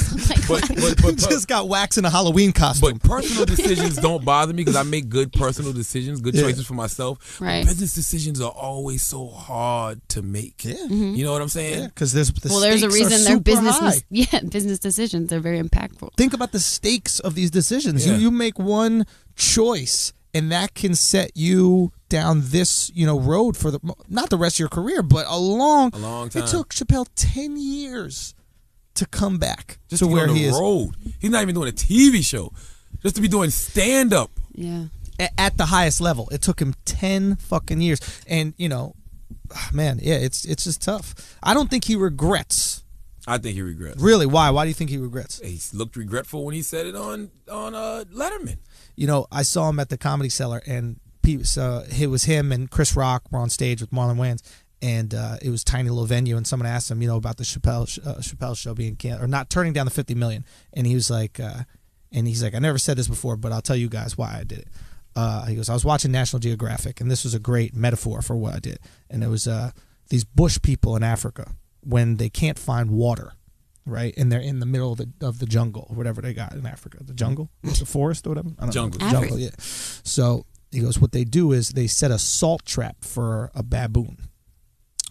but oh but but,
just got wax in a Halloween costume.
but personal decisions don't bother me because I make good personal decisions, good
Yeah.
choices for myself. But
Right.
business decisions are always so hard to make.
Yeah. Mm-hmm.
You know what I'm saying?
yeah, because there's the
well, there's a
stakes are
reason they're
super
business.
high.
Yeah, business decisions. They're very impactful.
think about the stakes of these decisions.
Yeah.
You you make one choice and that can set you down this, you know, road for the not the rest of your career, but a long
A long time.
It took Chappelle 10 years to come back
Just
to
to,
where
on
he
the
is
road. He's not even doing a TV show. Just to be doing stand up.
Yeah.
at the highest level. It took him 10 fucking years. And, you know, ah, man, yeah, it's it's just tough. I don't think he regrets.
I think he regrets.
Really, why? Why do you think he regrets?
He looked regretful when he said it on on uh, Letterman.
you know, I saw him at the Comedy Cellar, and pe- so it was him and Chris Rock were on stage with Marlon Wayans, and uh, it was tiny little venue, and someone asked him, you know, about the Chappelle uh, Chappelle show being can or not turning down the fifty million, and he was like, uh, and he's like, I never said this before, but I'll tell you guys why I did it. Uh, he goes, I was watching National Geographic, and this was a great metaphor for what I did, and it was uh, these bush people in Africa when they can't find water right? And they're in the middle of the of the jungle, whatever they got in Africa, the jungle, the forest, or whatever. I don't
Jungle.
know. jungle, yeah. So he goes, what they do is they set a salt trap for a baboon.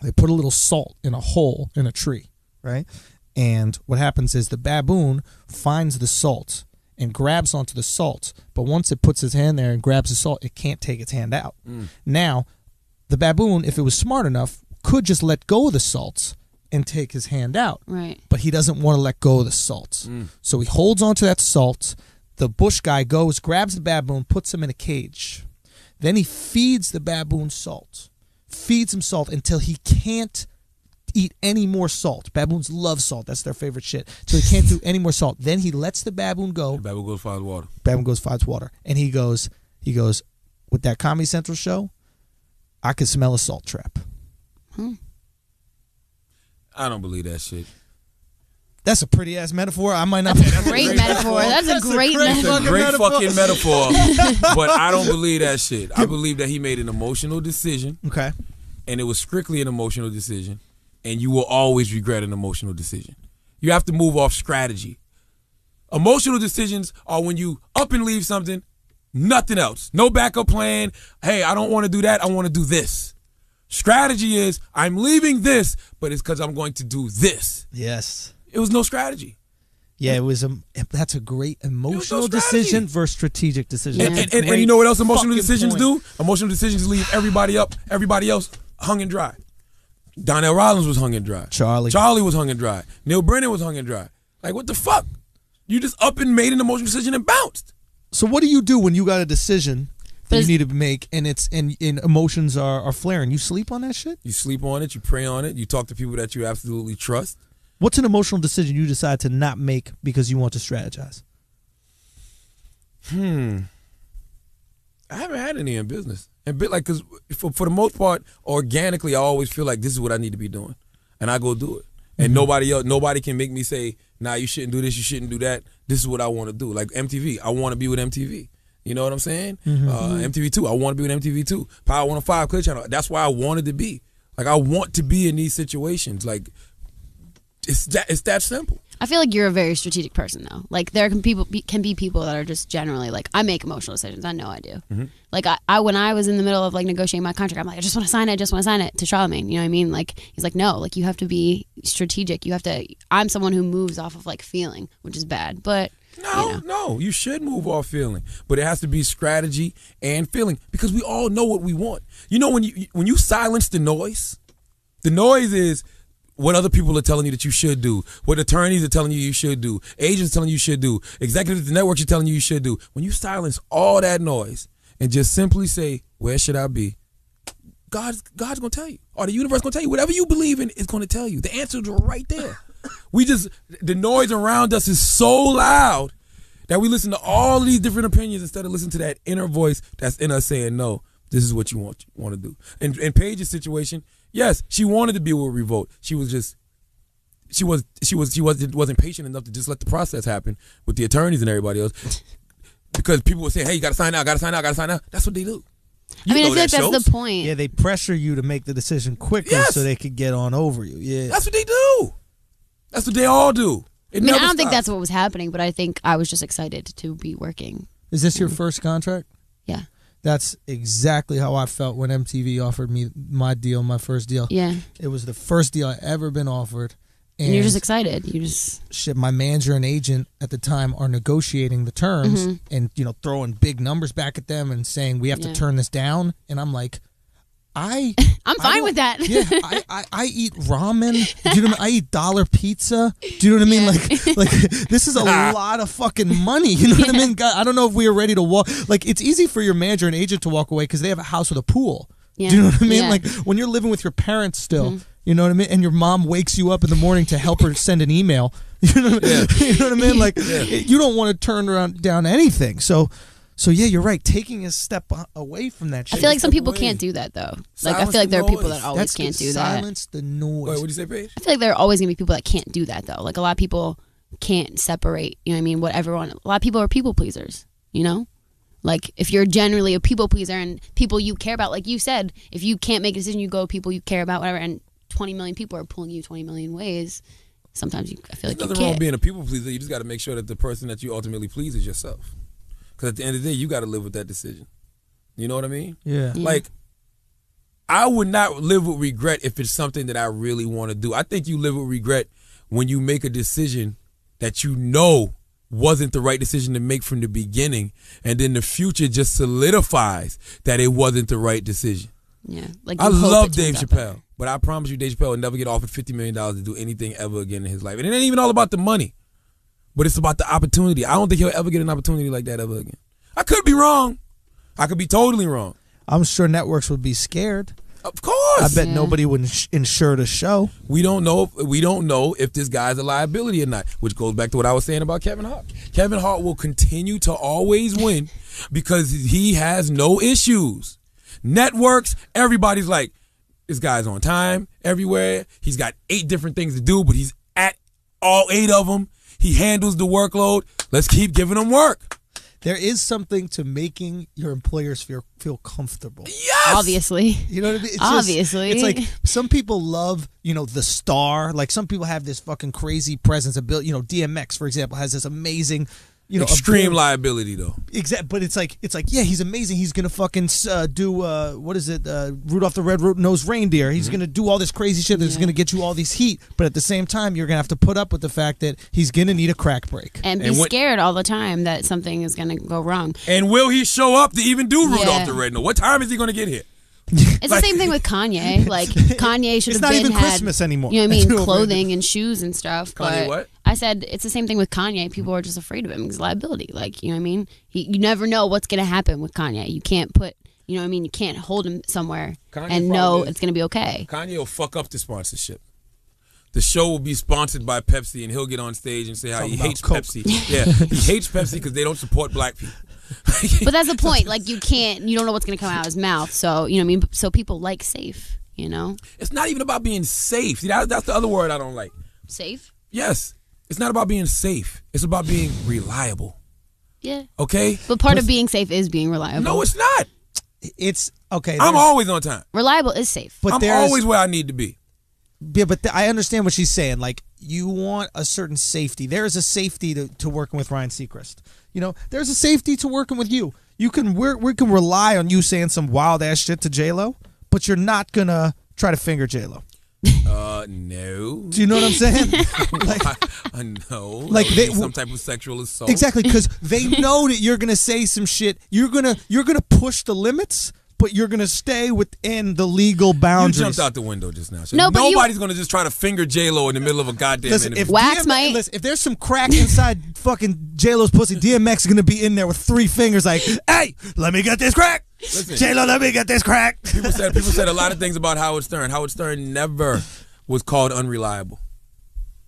They put a little salt in a hole in a tree, right? And what happens is the baboon finds the salt and grabs onto the salt, but once it puts its hand there and grabs the salt, it can't take its hand out. Mm. Now, the baboon, if it was smart enough, could just let go of the salts and take his hand out
Right.
but he doesn't want to let go of the salt. Mm. So he holds onto that salt. The bush guy goes, grabs the baboon, puts him in a cage. Then he feeds the baboon salt, feeds him salt until he can't eat any more salt. Baboons love salt. That's their favorite shit. So he can't do any more salt. Then he lets the baboon go.
Baboon goes find water.
Baboon goes finds water. And he goes, he goes, with that Comedy Central show, I could smell a salt trap. Hmm.
I don't believe that shit.
That's a pretty ass metaphor. I might not be
Great metaphor. That's a great metaphor.
It's a great
metaphor.
fucking metaphor, but I don't believe that shit. I believe that he made an emotional decision
Okay.
and it was strictly an emotional decision, and you will always regret an emotional decision. You have to move off strategy. Emotional decisions are when you up and leave something, nothing else, no backup plan. Hey, I don't want to do that. I want to do this. Strategy is I'm leaving this, but it's because I'm going to do this.
Yes.
It was no strategy.
Yeah, it was a. That's a great emotional
strategy.
decision versus strategic decision.
And, and, and, and you know what else emotional decisions
point.
do? Emotional decisions leave everybody up, everybody else hung and dry. Donnell Rawlings was hung and dry.
Charlie.
Charlie was hung and dry. Neal Brennan was hung and dry. Like what the fuck? You just up and made an emotional decision and bounced.
So what do you do when you got a decision that you need to make and it's and, and emotions are, are flaring? You sleep on that shit?
You sleep on it, you pray on it, you talk to people that you absolutely trust.
What's an emotional decision you decide to not make because you want to strategize?
Hmm. I haven't had any in business. And bit like cause for for the most part, organically I always feel like this is what I need to be doing. And I go do it. And nobody else nobody can make me say, nah, you shouldn't do this, you shouldn't do that. This is what I want to do. Like MTV. I want to be with MTV. You know what I'm saying? Uh, MTV two. I want to be with MTV two. Power 105 Clear Channel. That's why I wanted to be. Like I want to be in these situations. Like it's that it's that simple.
I feel like you're a very strategic person, though. Like there can people be, can be people that are just generally like I make emotional decisions. I know I do.
Mm-hmm.
Like I, I when I was in the middle of like negotiating my contract, I'm like I just want to sign it. I just want to sign it to Charlamagne. You know what I mean? Like he's like no, like you have to be strategic. You have to. I'm someone who moves off of like feeling, which is bad. But
No,
you know.
no, you should move off feeling, but it has to be strategy and feeling because we all know what we want. You know when you when you silence the noise, the noise is what other people are telling you that you should do, what attorneys are telling you you should do, agents telling you you should do, executives at the networks are telling you you should do. When you silence all that noise and just simply say, "Where should I be?" God's God's gonna tell you, or the universe gonna tell you. Whatever you believe in is gonna tell you. The answers are right there. we just the noise around us is so loud that we listen to all these different opinions instead of listening to that inner voice that's in us saying, "No, this is what you want want to do." And in Paige's situation, yes, she wanted to be with Revolt. She was just she was she was she wasn't wasn't patient enough to just let the process happen with the attorneys and everybody else. Because people would say, "Hey, you got to sign out, got to sign out, got to sign out." That's what they do. You
I mean, I
know
feel like that's
shows.
the point.
Yeah, they pressure you to make the decision quicker
Yes.
so they could get on over you. Yeah.
That's what they do. That's what they all do. It
I mean, I don't think that's what was happening, but I think I was just excited to be working.
Is this your first contract? That's exactly how I felt when MTV offered me my deal, my first deal.
yeah.
It was the first deal I ever been offered.
And, you're just excited. You just
shit, my manager and agent at the time are negotiating the terms
Mhm.
and you know throwing big numbers back at them and saying we have
Yeah.
to turn this down. And I'm like, I
I'm fine
don't-
with that.
yeah, I, I, I eat ramen. Do you know what I mean? I eat dollar pizza. Do you know what I mean?
Yeah.
Like like this is a lot of fucking money. You know what I mean? God, I don't know if we are ready to walk. Like it's easy for your manager and agent to walk away because they have a house with a pool.
Yeah.
Do you know what I mean?
Yeah.
Like when you're living with your parents still. Mm-hmm. You know what I mean? And your mom wakes you up in the morning to help her send an email. You know, you know what I mean? Like you don't want to turn around down anything. So, so yeah, you're right. Taking a step away from that.
I feel like some people
away.
can't do that though. Like I feel like
the
there are people that always
that's
can't
the
do that.
silence the noise.
Wait, what did you say, Paige?
I feel like there are always gonna be people that can't do that though. Like a lot of people can't separate. You know what I mean? What everyone. A lot of people are people pleasers. You know. Like if you're generally a people pleaser and people you care about, like you said, if you can't make a decision, you go with people you care about, whatever. And 20 million people are pulling you 20 million ways. Sometimes you, I feel like
There's
you
nothing wrong
can't.
with being a people pleaser. You just got to make sure that the person that you ultimately please is yourself. Because at the end of the day, you got to live with that decision. You know what I mean?
yeah.
Yeah.
Like, I would not live with regret if it's something that I really want to do. I think you live with regret when you make a decision that you know wasn't the right decision to make from the beginning, and then the future just solidifies that it wasn't the right decision.
yeah. Like
I love Dave Chappelle,
better.
but I promise you, Dave Chappelle will never get offered fifty million dollars to do anything ever again in his life. And it ain't even all about the money, but it's about the opportunity. I don't think he'll ever get an opportunity like that ever again. I could be wrong. I could be totally wrong.
I'm sure networks would be scared.
Of course,
I bet
Yeah.
nobody would ins- insure the show.
we don't know. If, we don't know if this guy's a liability or not. Which goes back to what I was saying about Kevin Hart. Kevin Hart will continue to always win because he has no issues. Networks, everybody's like, this guy's on time everywhere. He's got eight different things to do, but he's at all eight of them. He handles the workload. Let's keep giving him work.
there is something to making your employers feel feel comfortable.
Yes.
Obviously.
You know what I mean? It's
Obviously.
it's like some people love, you know, the star. Like some people have this fucking crazy presence. Ability, you know, DMX, for example, has this amazing, you know,
Extreme
ability-
liability though.
Exact, but it's like it's like yeah, he's amazing. He's gonna fucking uh, do uh, what is it? Uh, Rudolph the Red Nosed Reindeer.
Mm-hmm.
He's gonna do all this crazy shit that's
Yeah.
gonna get you all these heat. But at the same time, you're gonna have to put up with the fact that he's gonna need a crack break.
And be
And when-
scared all the time that something is going to go wrong.
And will he show up to even do Rudolph
Yeah.
the Red Nose? What time is he going to get here?
It's the same thing with Kanye. Like Kanye should
It's
have
not
been
even
had,
Christmas anymore.
You know what I mean?
over.
Clothing and shoes and stuff.
Kanye
but
what?
I said it's the same thing with Kanye. People are just afraid of him because liability. Like you know what I mean? He, you never know what's gonna happen with Kanye. You can't put. You know what I mean? You can't hold him somewhere
Kanye
and
problem
know
is-
it's gonna be okay.
Kanye will fuck up the sponsorship. The show will be sponsored by Pepsi, and he'll get on stage and say how
Talking
he hates
Coke.
Pepsi. Yeah, he hates Pepsi because they don't support black people.
But that's the point. Like you can't. You don't know what's gonna come out of his mouth. So you know what I mean? So people like safe. You know,
it's not even about being safe. See, that, that's the other word I don't like.
safe.
Yes, it's not about being safe. It's about being reliable.
Yeah.
Okay?
But part of being safe is being reliable.
No, it's not.
It's okay.
I'm always on time.
reliable is safe.
but
I'm always where I need to be.
yeah, but th- I understand what she's saying. Like you want a certain safety. There is a safety to, to working with Ryan Seacrest. You know, there's a safety to working with you. You can we're, we can rely on you saying some wild ass shit to J Lo, but you're not gonna try to finger J Lo.
Uh, no.
Do you know what I'm saying? like,
uh, no.
Like they-
some type of sexual assault.
Exactly, because they know that you're gonna say some shit. You're gonna you're gonna push the limits, but you're gonna stay within the legal boundaries.
You
boundaries.
jumped out the window just now. So
No,
nobody's gonna just try to finger J Lo in the middle of a goddamn
Listen,
interview.
if
Wax
DMX,
might-
listen, if there's some crack inside fucking J Lo's pussy, DMX is gonna be in there with three fingers, like, "Hey, let me get this crack,
Listen.
J Lo, let me get this crack."
people said people said a lot of things about Howard Stern. Howard Stern never was called unreliable.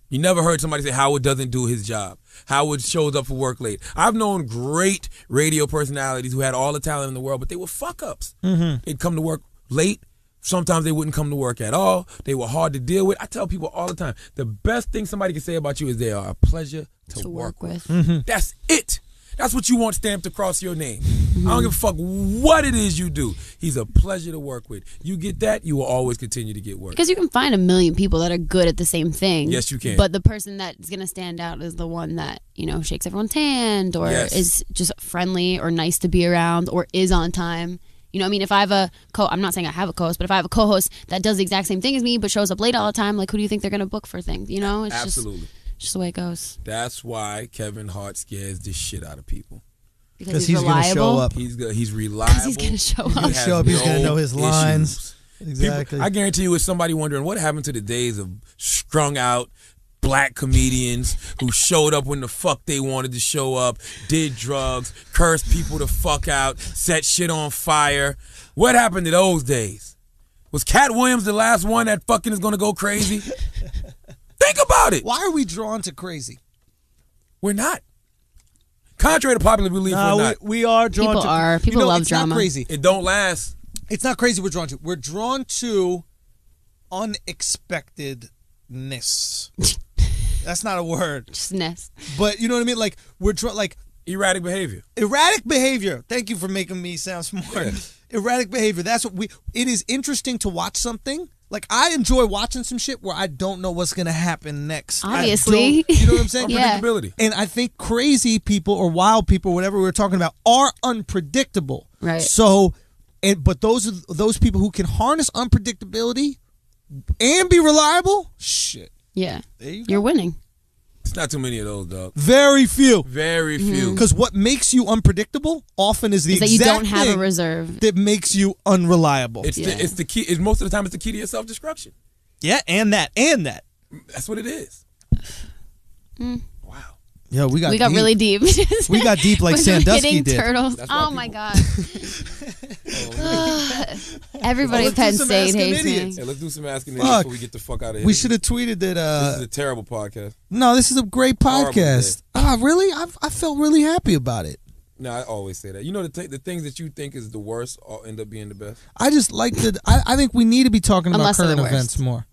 You never heard somebody say Howard doesn't do his job. Howard shows up for work late. I've known great radio personalities who had all the talent in the world, but they were fuck ups. Mm-hmm. They'd come to work late. Sometimes they wouldn't come to work at all. They were hard to deal with. I tell people all the time the best thing somebody can say about you is they are a pleasure to,
To work with.
Mm-hmm.
That's it. That's what you want stamped across your name. I don't mm-hmm. give a fuck what it is you do. He's a pleasure to work with. You get that, you will always continue to get work.
Because you can find a million people that are good at the same thing.
Yes, you can.
But the person that's going to stand out is the one that, you know, shakes everyone's hand or
Yes.
is just friendly or nice to be around or is on time. You know, I mean, if I have a co, I'm not saying I have a co-host, but if I have a co-host that does the exact same thing as me but shows up late all the time, like who do you think they're going to book for things? You know, it's
Absolutely.
just just the way it goes.
That's why Kevin Hart scares the shit out of people.
Because
he's,
he's gonna show
reliable.
up.
He's go- he's reliable.
he's gonna show up.
He'll
has
show up, he's gonna know his lines.
issues.
Exactly.
People- I guarantee you, it's somebody wondering what happened to the days of strung out black comedians who showed up when the fuck they wanted to show up, did drugs, cursed people to fuck out, set shit on fire. What happened to those days? Was Katt Williams the last one that fucking is gonna go crazy? Think about it.
Why are we drawn to crazy?
We're not. Contrary to popular belief,
No,
we're not.
we are drawn
People
to.
are.
you
People
know,
love
it's
drama.
Not crazy.
It don't last.
It's not crazy. We're drawn to. We're drawn to unexpectedness. That's not a word,
Just nest.
but you know what I mean. Like we're drawn. Like
Erratic behavior.
erratic behavior. Thank you for making me sound smart. erratic behavior. That's what we. It is interesting to watch something. Like I enjoy watching some shit where I don't know what's gonna happen next.
Obviously.
you know what I'm saying?
Yeah.
Unpredictability.
And I think crazy people or wild people, whatever we're talking about, are unpredictable.
Right.
So, and but those are those people who can harness unpredictability and be reliable. Shit,
Yeah.
there you go.
You're winning.
It's not too many of those, dog.
Very few.
Very few.
Because what makes you unpredictable often is the
Is that you
exact
don't have a
thing
reserve.
that makes you unreliable.
It's
Yeah.
the it's the key. It's most of the time it's the key to your self destruction.
yeah, and that, and that.
That's what it is.
Mm.
Wow.
Yeah, we got
we got
deep.
really deep.
We got deep like
With
Sandusky
hitting
did.
turtles.
That's why
Oh my
people-
god. Everybody at Penn State
Asking
hates
Idiots.
Hey, let's do some asking
Fuck.
before we get the fuck out of here.
We should have tweeted that. Uh, This
is a terrible podcast.
No, this is a great
Horrible
podcast. Ah, really? I I felt really happy about it.
No, I always say that. You know the th- the things that you think is the worst all end up being the best.
I just like that. I, I think we need to be talking about
Unless they're
current
the worst.
events more.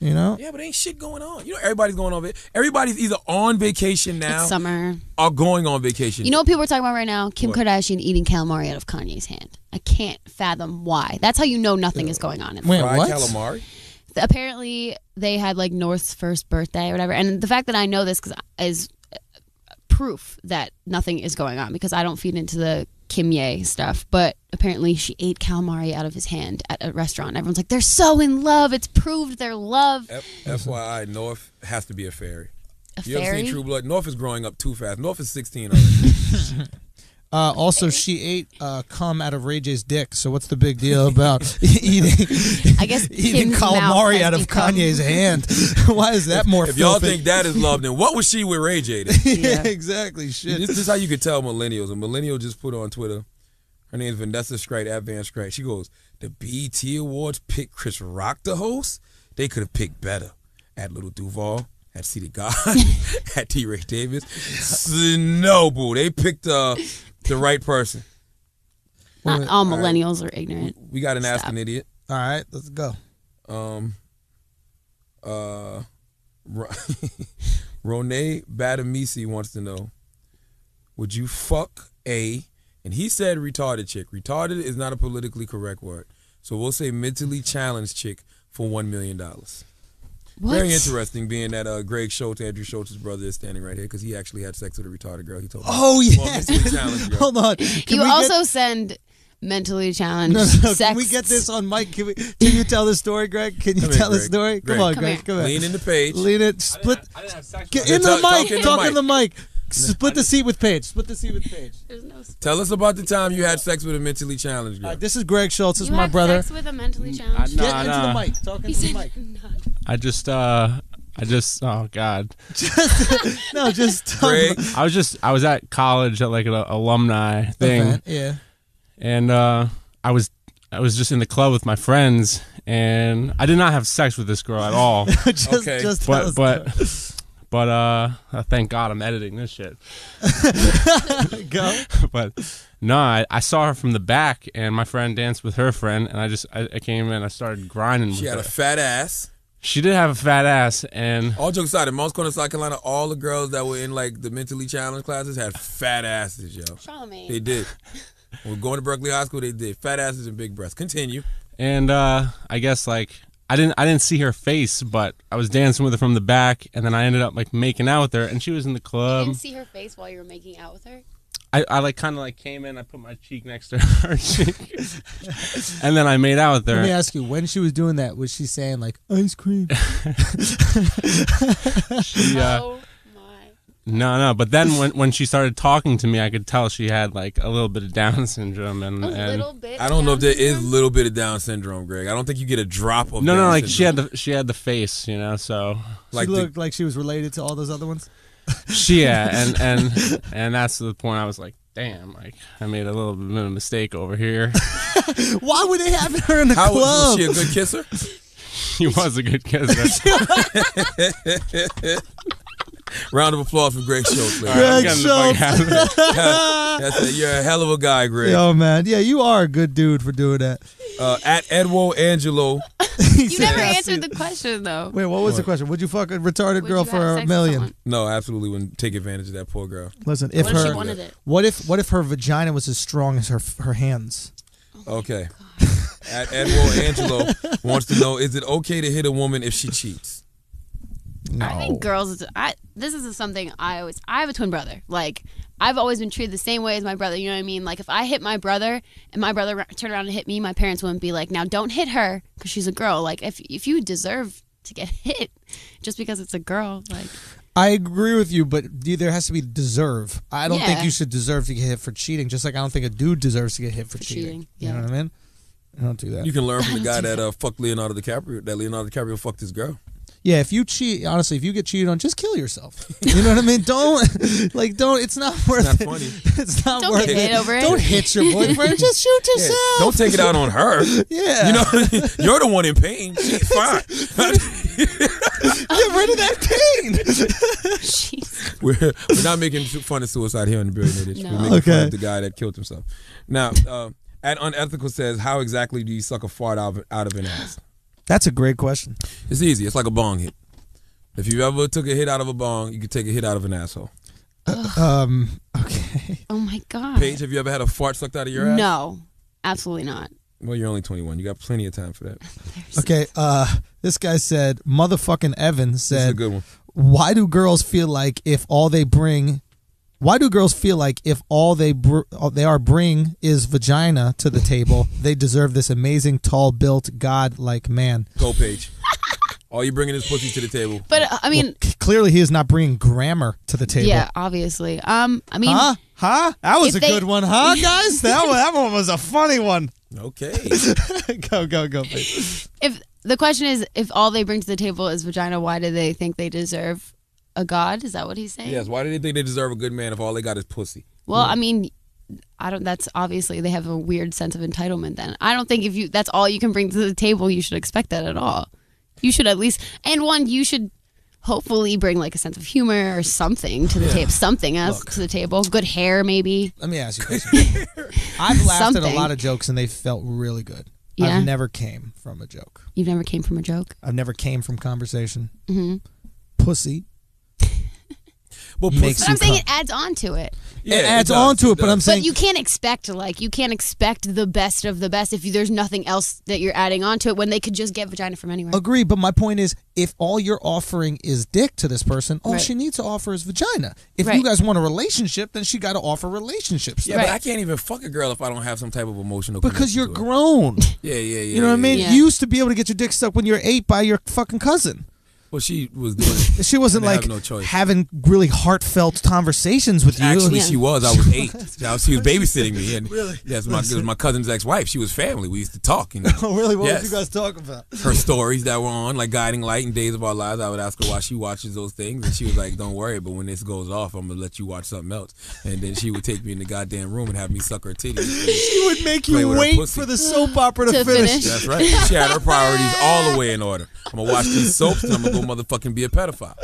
You know?
Yeah, but ain't shit going on. You know, everybody's going on. va- Everybody's either on vacation now
It's summer.
or going on vacation.
You know what people are talking about right now? Kim
What?
Kardashian eating calamari out of Kanye's hand. I can't fathom why. That's how you know nothing is going on. In
Wait,
fried
what?
calamari.
apparently they had like North's first birthday or whatever. And the fact that I know this cause is uh, proof that nothing is going on because I don't feed into the Kimye stuff. But apparently she ate calamari out of his hand at a restaurant. Everyone's like, they're so in love. It's proved their love.
F- FYI, North has to be a fairy.
A
You ever
fairy?
seen True Blood? North is growing up too fast. North is 16 already.
Uh, also, she ate uh, cum out of Ray J's dick. So what's the big deal about eating?
I guess
eating
Kim's
calamari out of
become-
Kanye's hand. Why is that more?
if y'all think that is love, then what was she with Ray J?
yeah, exactly. Shit.
This, this is how you could tell millennials. A millennial just put on Twitter. Her name is Vanessa Schreit at Van Schreit. She goes, "The BET Awards picked Chris Rock to host. They could have picked better." At Little Duval, at City God, at DeRay Davis. S- No, boo. They picked uh, the right person.
Not all millennials are ignorant.
We got an Ask
Stop.
an Idiot.
All right, let's go.
Um, uh, Ro- Rone Badamisi wants to know: Would you fuck a? And he said retarded chick. Retarded is not a politically correct word, so we'll say mentally challenged chick for one million dollars.
What?
Very interesting, being that uh, Greg Schulz, Andrew Schulz's brother, is standing right here because he actually had sex with a retarded girl. He told me.
Oh
Well,
yeah.
mentally.
Hold on. Can
You
we
also
Get,
send mentally challenged
no, no, no,
sex.
Can we get this on mic? Can we? Can you tell the story, Greg? Can you
Come here,
tell the story?
Greg.
Come on,
Come
Greg.
here.
Come on.
Lean in the page.
Lean it. Split.
I didn't have sex
Get
with
in
her.
the
Talk-
mic.
talk in the
Talk
mic.
The mic. Split the seat with Paige. Split the seat with Paige.
There's no
Tell us about the time you had sex with a mentally challenged girl.
All right, this is Greg Schulz. This is my
had
brother.
sex with a mentally challenged.
know.
Get
Nah,
into
nah.
the mic. Talk
He
into the mic.
I just uh I just oh god.
just, No, just tell
Greg,
I was just I was at college at like an alumni thing
event. Yeah.
and uh I was I was just in the club with my friends and I did not have sex with this girl at all.
just,
Okay.
just
but but but uh thank God I'm editing this shit.
go.
but no, I, I saw her from the back and my friend danced with her friend and I just I, I came in I started grinding
she
with
had
her.
a fat ass.
she did have a fat ass and
All jokes aside, in Moncks Corner, South Carolina, all the girls that were in like the mentally challenged classes had fat asses, yo.
Charlamagne.
They did. We're going to Berkeley High School. They did fat asses and big breasts. Continue.
and uh, I guess like I didn't I didn't see her face, but I was dancing with her from the back, and then I ended up like making out with her, and she was in the
You
club.
didn't see her face while you were making out with her.
I, I like kind of like came in, I put my cheek next to her cheek, and then I made out with her.
Let me ask you, when she was doing that, was she saying like ice cream?
She, uh,
oh my!
No, no, but then when when she started talking to me, I could tell she had like a little bit of Down syndrome, and
A
and
little bit.
I don't know if there
Down
is a little bit of Down syndrome, Greg. I don't think you get a drop of
no,
Down
no, like she had the she had the face, you know, so
like
she
the-
looked like she was related to all those other ones.
she yeah, and and and that's the point. I was like, damn, like I made a little bit of a mistake over here.
Why would they have her in the
How was,
club?
was she a good kisser?
he was a good kisser.
Round of applause for Greg Schulz. ladies.
All right, I'm
Greg
getting
Schulz.
out of here.
That's it. You're a hell of a guy, Greg.
Yo, man, yeah, you are a good dude for doing that.
Uh, at Edwo Angelo,
You
said,
never answered the question though.
Wait, what was the question? Would you fuck a retarded
Would
girl for a million?
no, absolutely wouldn't take advantage of that poor girl.
Listen, if
What if she
her,
wanted it?
what if, what if her vagina was as strong as her her hands?
Okay. At Edwo Angelo wants to know: Is it okay to hit a woman if she cheats?
No.
I think girls. I this is something I always. I have a twin brother. Like I've always been treated the same way as my brother. You know what I mean? Like if I hit my brother and my brother turned around and hit me, my parents wouldn't be like, "Now don't hit her because she's a girl." Like if if you deserve to get hit just because it's a girl, like
I agree with you, but do- there has to be deserve. I don't think you should deserve to get hit for cheating, just like I don't think a dude deserves to get hit for,
For
cheating.
cheating,
You
yeah.
know what I mean? I don't do that.
You can learn from the guy that uh, fucked Leonardo DiCaprio. That Leonardo DiCaprio fucked his girl.
Yeah, if you cheat, honestly, if you get cheated on, just kill yourself. You know what I mean? Don't like don't. It's not worth It's
not
it.
funny.
It's not
Don't
worth
get
it.
over it.
Don't hit your boyfriend. just shoot
Yeah,
yourself.
Don't take it out on her.
Yeah.
You know, you're the one in pain. She's fine.
get rid of that pain.
we're, we're not making fun of suicide here on the Brilliant Idiots.
No.
We're making fun
Okay.
of the guy that killed himself. Now, uh, at Unethical says, how exactly do you suck a fart out of, out of an ass?
That's a great question.
It's easy. It's like a bong hit. If you ever took a hit out of a bong, you could take a hit out of an asshole.
Um. Okay.
Oh my god.
Paige, have you ever had a fart sucked out of your ass?
No, absolutely not.
Well, you're only 21. You got plenty of time for that.
Okay. Uh. This guy said, "Motherfucking Evan
This is a
said,
good one.
why do girls feel like if all they bring." Why do girls feel like if all they br- all they are bring is vagina to the table, they deserve this amazing, tall-built, god-like man?
Go, page. All you bringing is pussy to the table.
But uh, I mean,
C- clearly, he is not bringing grammar to the table.
yeah, obviously. Um, I mean,
Huh? Huh? That was
If
a
they-
good one, huh, guys? That one, that one was a funny one.
Okay.
go, go, go, please.
if the question is if all they bring to the table is vagina, why do they think they deserve a god? Is that what he's saying?
yes. Why do they think they deserve a good man if all they got is pussy?
Well, I mean, I don't. That's obviously they have a weird sense of entitlement. Then I don't think if you that's all you can bring to the table, you should expect that at all. You should at least, and one, you should hopefully bring like a sense of humor or something to the table, something else to the table. Good hair, maybe.
Let me ask you a question. I've laughed at a lot of jokes and they felt really good.
Yeah.
I've never came from a joke.
You've never came from a joke.
I've never came from conversation.
hmm
Pussy
Well,
makes
But I'm saying
come.
it adds on to it.
Yeah,
it adds
does,
on to it, but. I'm saying
But you can't expect like you can't expect the best of the best if you, there's nothing else that you're adding on to it when they could just get vagina from anywhere.
agree. But my point is, if all you're offering is dick to this person, all
Right.
she needs to offer is vagina. If you guys want a relationship, then she got to offer relationships.
Yeah,
Right.
but I can't even fuck a girl if I don't have some type of emotional.
Because you're
to
grown.
Yeah, yeah, yeah.
You know what I mean?
yeah.
Yeah.
You used to be able to get your dick sucked when you're eight by your fucking cousin.
Well, she was doing it.
She wasn't like
no
having really heartfelt conversations with you.
Actually,
Yeah.
she was. I was eight. She was she was babysitting me, and yes, my, it was my cousin's ex-wife. She was family. We used to talk. And
oh, really? What
Yes.
was you guys talking about?
her stories that were on, like Guiding Light and Days of Our Lives. I would ask her why she watches those things, and she was like, "Don't worry, but when this goes off, I'm gonna let you watch something else." And then she would take me in the goddamn room and have me suck her titties.
She would make
Play
you wait for the soap opera to,
To
finish.
finish.
That's right. She had her priorities all the way in order. I'm gonna watch these soaps, and I'm gonna go motherfucking be a pedophile.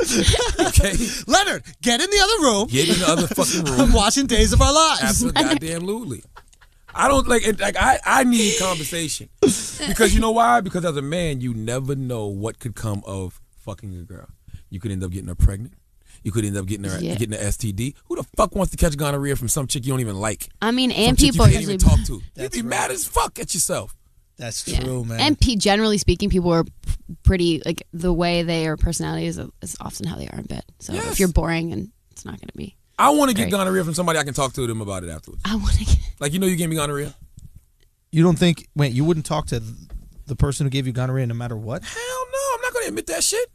Okay,
Leonard, get in the other room.
get in the other fucking room.
I'm watching Days of Our Lives.
Absolutely, goddamn lutely. I don't like it. Like I, I need conversation because you know why? Because as a man, you never know what could come of fucking a girl. You could end up getting her pregnant. You could end up getting her
Yeah.
getting an STD. Who the fuck wants to catch gonorrhea from some chick you don't even like?
I mean,
Some
and
chick
people
you can't
usually
even talk to. You'd
That's
be
right.
mad as fuck at yourself.
That's
Yeah.
true, man.
And p- generally speaking, people are pretty like the way they are personality is, is often how they are in bed. So
Yes.
if you're boring and it's not going to be,
I want to get gonorrhea from somebody I can talk to them about it afterwards.
I want to get.
Like you know, you gave me gonorrhea.
you don't think? Wait, you wouldn't talk to the person who gave you gonorrhea no matter what?
Hell no, I'm not gonna admit that shit.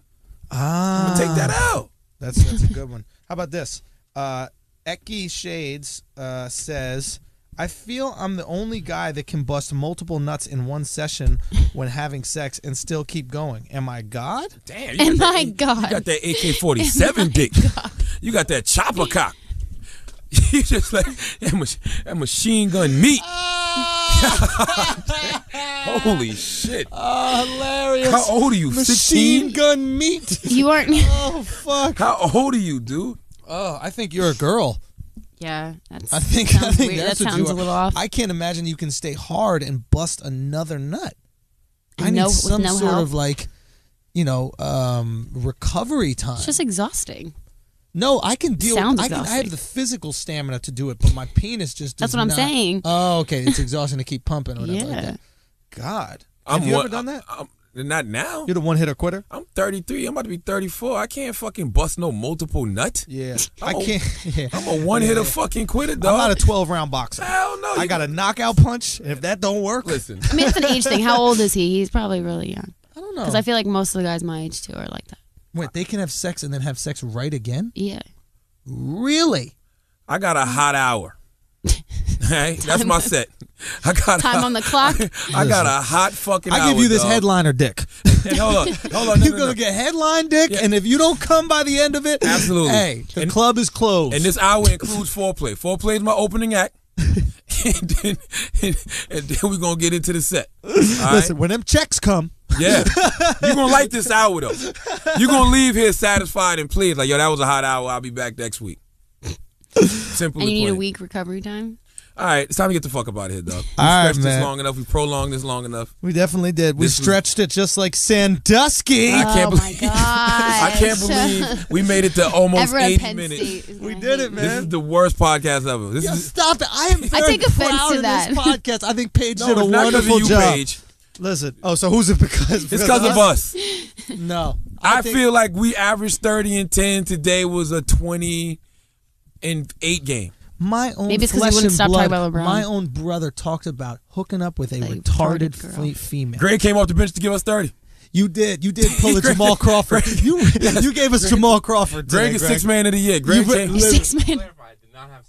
Ah,
I'm gonna take that out.
That's that's a good one. How about this? Uh, Eki Shades uh, says, "I feel I'm the only guy that can bust multiple nuts in one session when having sex and still keep going. Am I God?
Damn.
Am
got that
I
A-
God?
You got that AK-47 dick. You got that chopper cock. You just like that, mach- that machine gun meat. Oh, Holy shit.
Oh, hilarious!
How old are you?
Machine
16?
gun meat.
You aren't.
oh fuck!
How old are you, dude?
Oh, I think you're a girl.
Yeah, that's.
I think
sounds
I think
weird.
that's
that
what you
sounds a little off.
I can't imagine you can stay hard and bust another nut. I need
no-
some
no
sort
help?
of like, you know, um, recovery time.
it's just exhausting.
no, I can deal.
Sounds
I can. I have the physical stamina to do it, but my penis just.
That's
does
what I'm
not-
saying.
Oh, okay. It's exhausting to keep pumping or whatever.
Yeah.
Like that. God,
I'm
have you
one-
ever done that?
I'm, not now.
You're the one hitter quitter.
I'm 33. I'm about to be 34. I can't fucking bust no multiple nut.
Yeah, I
I'm a-
can't. Yeah.
I'm a one hitter fucking quitter, dog.
I'm not a 12 round boxer.
Hell no.
I got a knockout punch. and If that don't work,
Listen.
I mean, it's an age thing. How old is he? He's probably really young.
I don't know.
Because I feel like most of the guys my age too are like that.
Wait, they can have sex and then have sex right again?
Yeah.
Really?
I got a hot hour. hey, that's my set. I got
Time
a,
on the clock.
I got a hot fucking.
I give
hour,
you this
dog.
headliner dick.
And hold on, hold on. No,
You're
no,
gonna
no.
get headline dick,
Yeah.
and if you don't come by the end of it,
Absolutely.
Hey, the
And-
club is closed.
And this hour includes foreplay. Foreplay is my opening act. and then, and, and then we're gonna get into the set. All right?
Listen, when them checks come,
Yeah. You're gonna like this hour though. You're gonna leave here satisfied and pleased. Like, yo, that was a hot hour. I'll be back next week. Simple
And you
and
need a week recovery time.
All right, it's time to get the fuck up out of here, dog. We
All right,
stretched
man.
this long enough. We prolonged this long enough.
We definitely did. We
This was-
stretched it just like Sandusky.
I can't
oh my
believe.
gosh.
I can't believe we made it to almost
Everyone at
80
Penn
minutes.
State is
We
gonna
did
hate
it,
me.
man.
This is the worst podcast ever. This
Yo,
is
stop it! I am very
take offense
proud
to
of
that.
this podcast. I think Paige
no,
did a
it's not 'cause
wonderful
of you,
job.
Paige.
Listen, oh, so who's it because?
It's because of us.
No,
I,
think-
feel like we averaged 30 and 10. Today was a 20 and 8 game.
My own
Maybe it's 'cause he
flesh
wouldn't
and
stop
blood.
talking about LeBron.
My own brother talked about hooking up with a
A
retarded
retarded
female.
Greg came off the bench to give us 30.
You did. You did pull a Jamal Crawford.
Greg-
you you gave us Jamal Crawford.
Greg
today,
is six man of the year. Greg
You-
came.
Six man.
Clarify, I did not have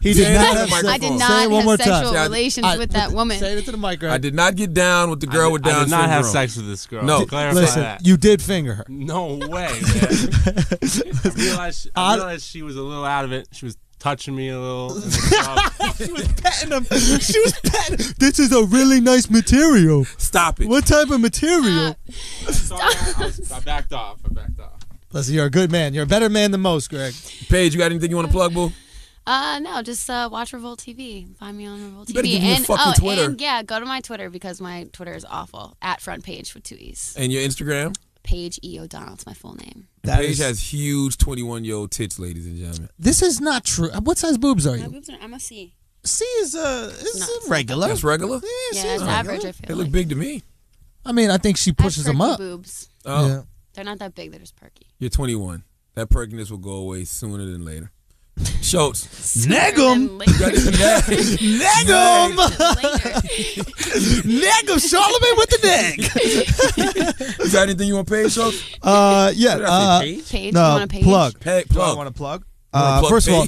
He did not have
the
sex.
I did not have sexual
time.
relations
I-
with that woman.
Say it to the mic, Greg.
I did not get down with the girl
I,
with
did-
Down
I did not have sex with this girl.
No.
clarify
Listen,
that.
you did finger her.
No way. Man. I realized, I
I-
realized she was a little out of it. She was touching me a little. in the club.
She was petting him. She was petting. This is a really nice material.
Stop it.
What type of material?
Sorry, I, I, was, I backed off. I backed off.
Listen, you're a good man. You're a better man than most, Greg.
Paige, you got anything you want to plug, boo?
Uh, no, just uh, watch Revolt TV. Find me on Revolt
You
TV.
better give me
and
fucking
oh,
Twitter.
and yeah, go to my Twitter because my Twitter is awful. At front page with two e's.
And your Instagram?
Paige E O'Donnell. It's my full name.
That
Paige
is-
has huge 21 year old tits, ladies and gentlemen.
this
This is not true. What size boobs are
My
you?
boobs are. I'm a C.
C is uh is
No,
uh,
it's
regular.
That's regular?
Yeah,
Yeah,
C is
it's
regular.
average. I
They
feel
look
like.
big to me.
I mean, I think she
I have
pushes them
perky
up.
Boobs.
Oh,
Yeah.
They're not that big. They're just perky.
you're 21. That perkiness will go away sooner than later. Schulz.
Neg
Sooner
'em.
than later.
Neg 'em!
Later.
Neg 'em, Charlamagne with the neg.
you got anything you want to pay, Schulz?
Uh, yeah.
What did I
Uh,
say, Paige?
Page. you
no,
want a page?
plug.
Pay,
Do I want to plug? Uh,
plug
first of all,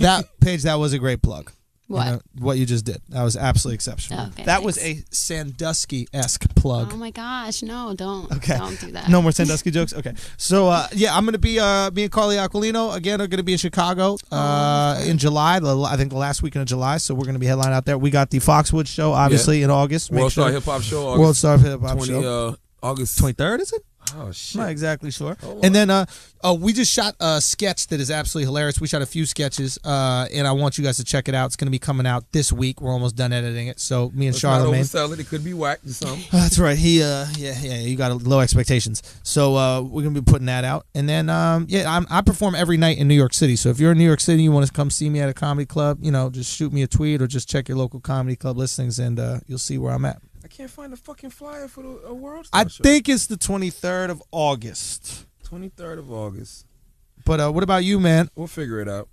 that page that was a great plug. You
What?
know, what you just did. That was absolutely exceptional.
Oh, okay,
that was a. Sandusky esque plug.
Oh my gosh! No, don't.
Okay.
Don't do that.
No more Sandusky jokes. Okay, so uh, yeah, I'm gonna be uh, me and Carly Aquilino again are gonna be in Chicago uh, in July. The, I think the last weekend of July. So we're gonna be headlining out there. We got the Foxwood show obviously in August. Make
World Star
sure-
Hip Hop Show.
World Star Hip Hop show.
uh, August.
Twenty third is it?
Oh, shit.
Not exactly sure.
Hold
And then uh, oh, we just shot a sketch that is absolutely hilarious. We shot a few sketches, uh, and I want you guys to check it out. It's going to be coming out this week. We're almost done editing it. So me and
Let's not
Charlamagne.
oversell it. It could be whacked or something.
That's right. He, uh, yeah, yeah. You got low expectations, so uh, we're gonna be putting that out. And then, um, yeah, I'm, I perform every night in New York City. So if you're in New York City, you want to come see me at a comedy club, you know, just shoot me a tweet or just check your local comedy club listings, and uh, you'll see where I'm at.
I can't find the fucking flyer for the uh, World Star
I
Show.
think it's the 23rd of August.
23rd of August.
But uh, what about you, man?
We'll figure it out.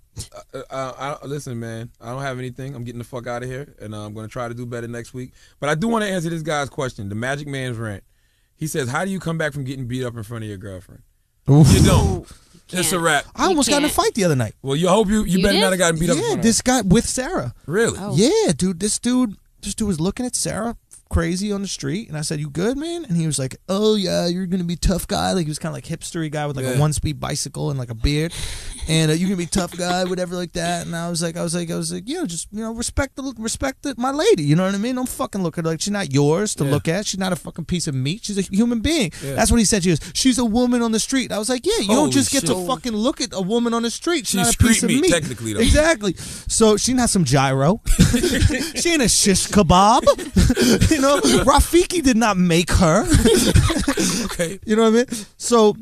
Uh, uh, I, listen, man. I don't have anything. I'm getting the fuck out of here, and uh, I'm going to try to do better next week. But I do want to answer this guy's question. The Magic Man's rant. He says, "How do you come back from getting beat up in front of your girlfriend?" You don't. It's a
Can't.
wrap.
I almost got in a fight the other night.
Well, you hope you you,
You
better
did?
not have gotten beat up.
Yeah, this guy with Sarah.
really.
Oh.
Yeah, dude, this dude, this dude was looking at Sarah crazy on the street, and I said, "You good, man?" And he was like, "Oh yeah, you're gonna be tough guy." Like he was kind of like hipstery guy with like
Yeah.
a one speed bicycle and like a beard, and uh, you're gonna be tough guy, whatever like that. And I was like, I was like, I was like, you know, just you know, respect the respect the, my lady. You know what I mean? Don't fucking look at her like she's not yours to
Yeah.
look at. She's not a fucking piece of meat. She's a human being.
Yeah.
That's what he said. She was. She's a woman on the street. I was like, yeah, you
Holy
don't just get
shit.
to fucking look at a woman on the street. She's,
She's
not a piece of
meat, technically, though.
Exactly. So she not some gyro. she ain't a shish kebab. you know, Rafiki did not make her.
Okay.
you know what I mean? So.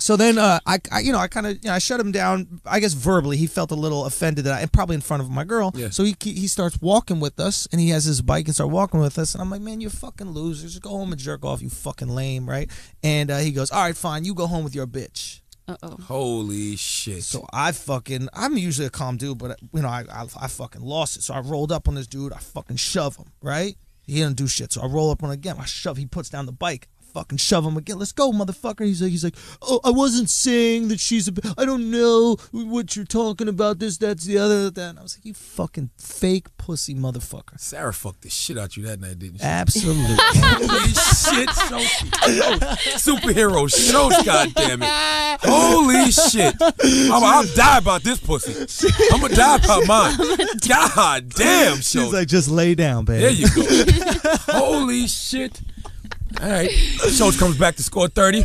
So then, uh, I, I, you know, I kind of, you know, I shut him down. I guess verbally, he felt a little offended that I, and probably in front of my girl.
Yeah.
So he he starts walking with us, and he has his bike and start walking with us, and I'm like, man, you fucking losers, just go home and jerk off, you fucking lame, right? And uh, he goes, all right, fine, you go home with your bitch.
Uh oh.
Holy shit.
So I fucking, I'm usually a calm dude, but you know, I, I, I fucking lost it. So I rolled up on this dude. I fucking shove him, right? He didn't do shit. So I roll up on him again. I shove. He puts down the bike. Fucking shove him again. Let's go, motherfucker. He's like, he's like, oh, I wasn't saying that she's a. I don't know what you're talking about. This, that's the other, that. And I was like, you fucking fake pussy motherfucker.
Sarah fucked the shit out you that night, didn't she?
Absolutely.
Holy shit, Shoshi. Superhero shows, goddammit. Holy shit. I'm, I'll die about this pussy. I'm gonna die about mine. God damn,
She's like, just lay down, baby.
There you go. Holy shit. All right. Schulz comes back to score 30.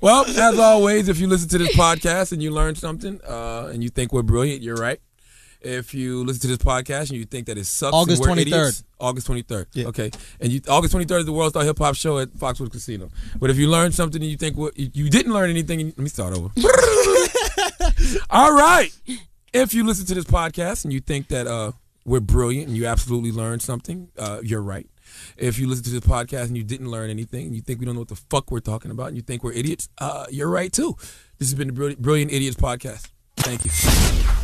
well, as always, if you listen to this podcast and you learn something uh, and you think we're brilliant, you're right. If you listen to this podcast and you think that it sucks,
August 23rd.
idiots, August 23rd.
Yeah.
Okay. And you, August 23rd is the World Star Hip Hop Show at Foxwood Casino. But if you learned something and you think you didn't learn anything, let me start over. All right. If you listen to this podcast and you think that uh, we're brilliant and you absolutely learned something, uh, you're right. If you listen to this podcast and you didn't learn anything and you think we don't know what the fuck we're talking about and you think we're idiots, uh, you're right too. This has been the Brilliant, Brilliant Idiots Podcast. Thank you.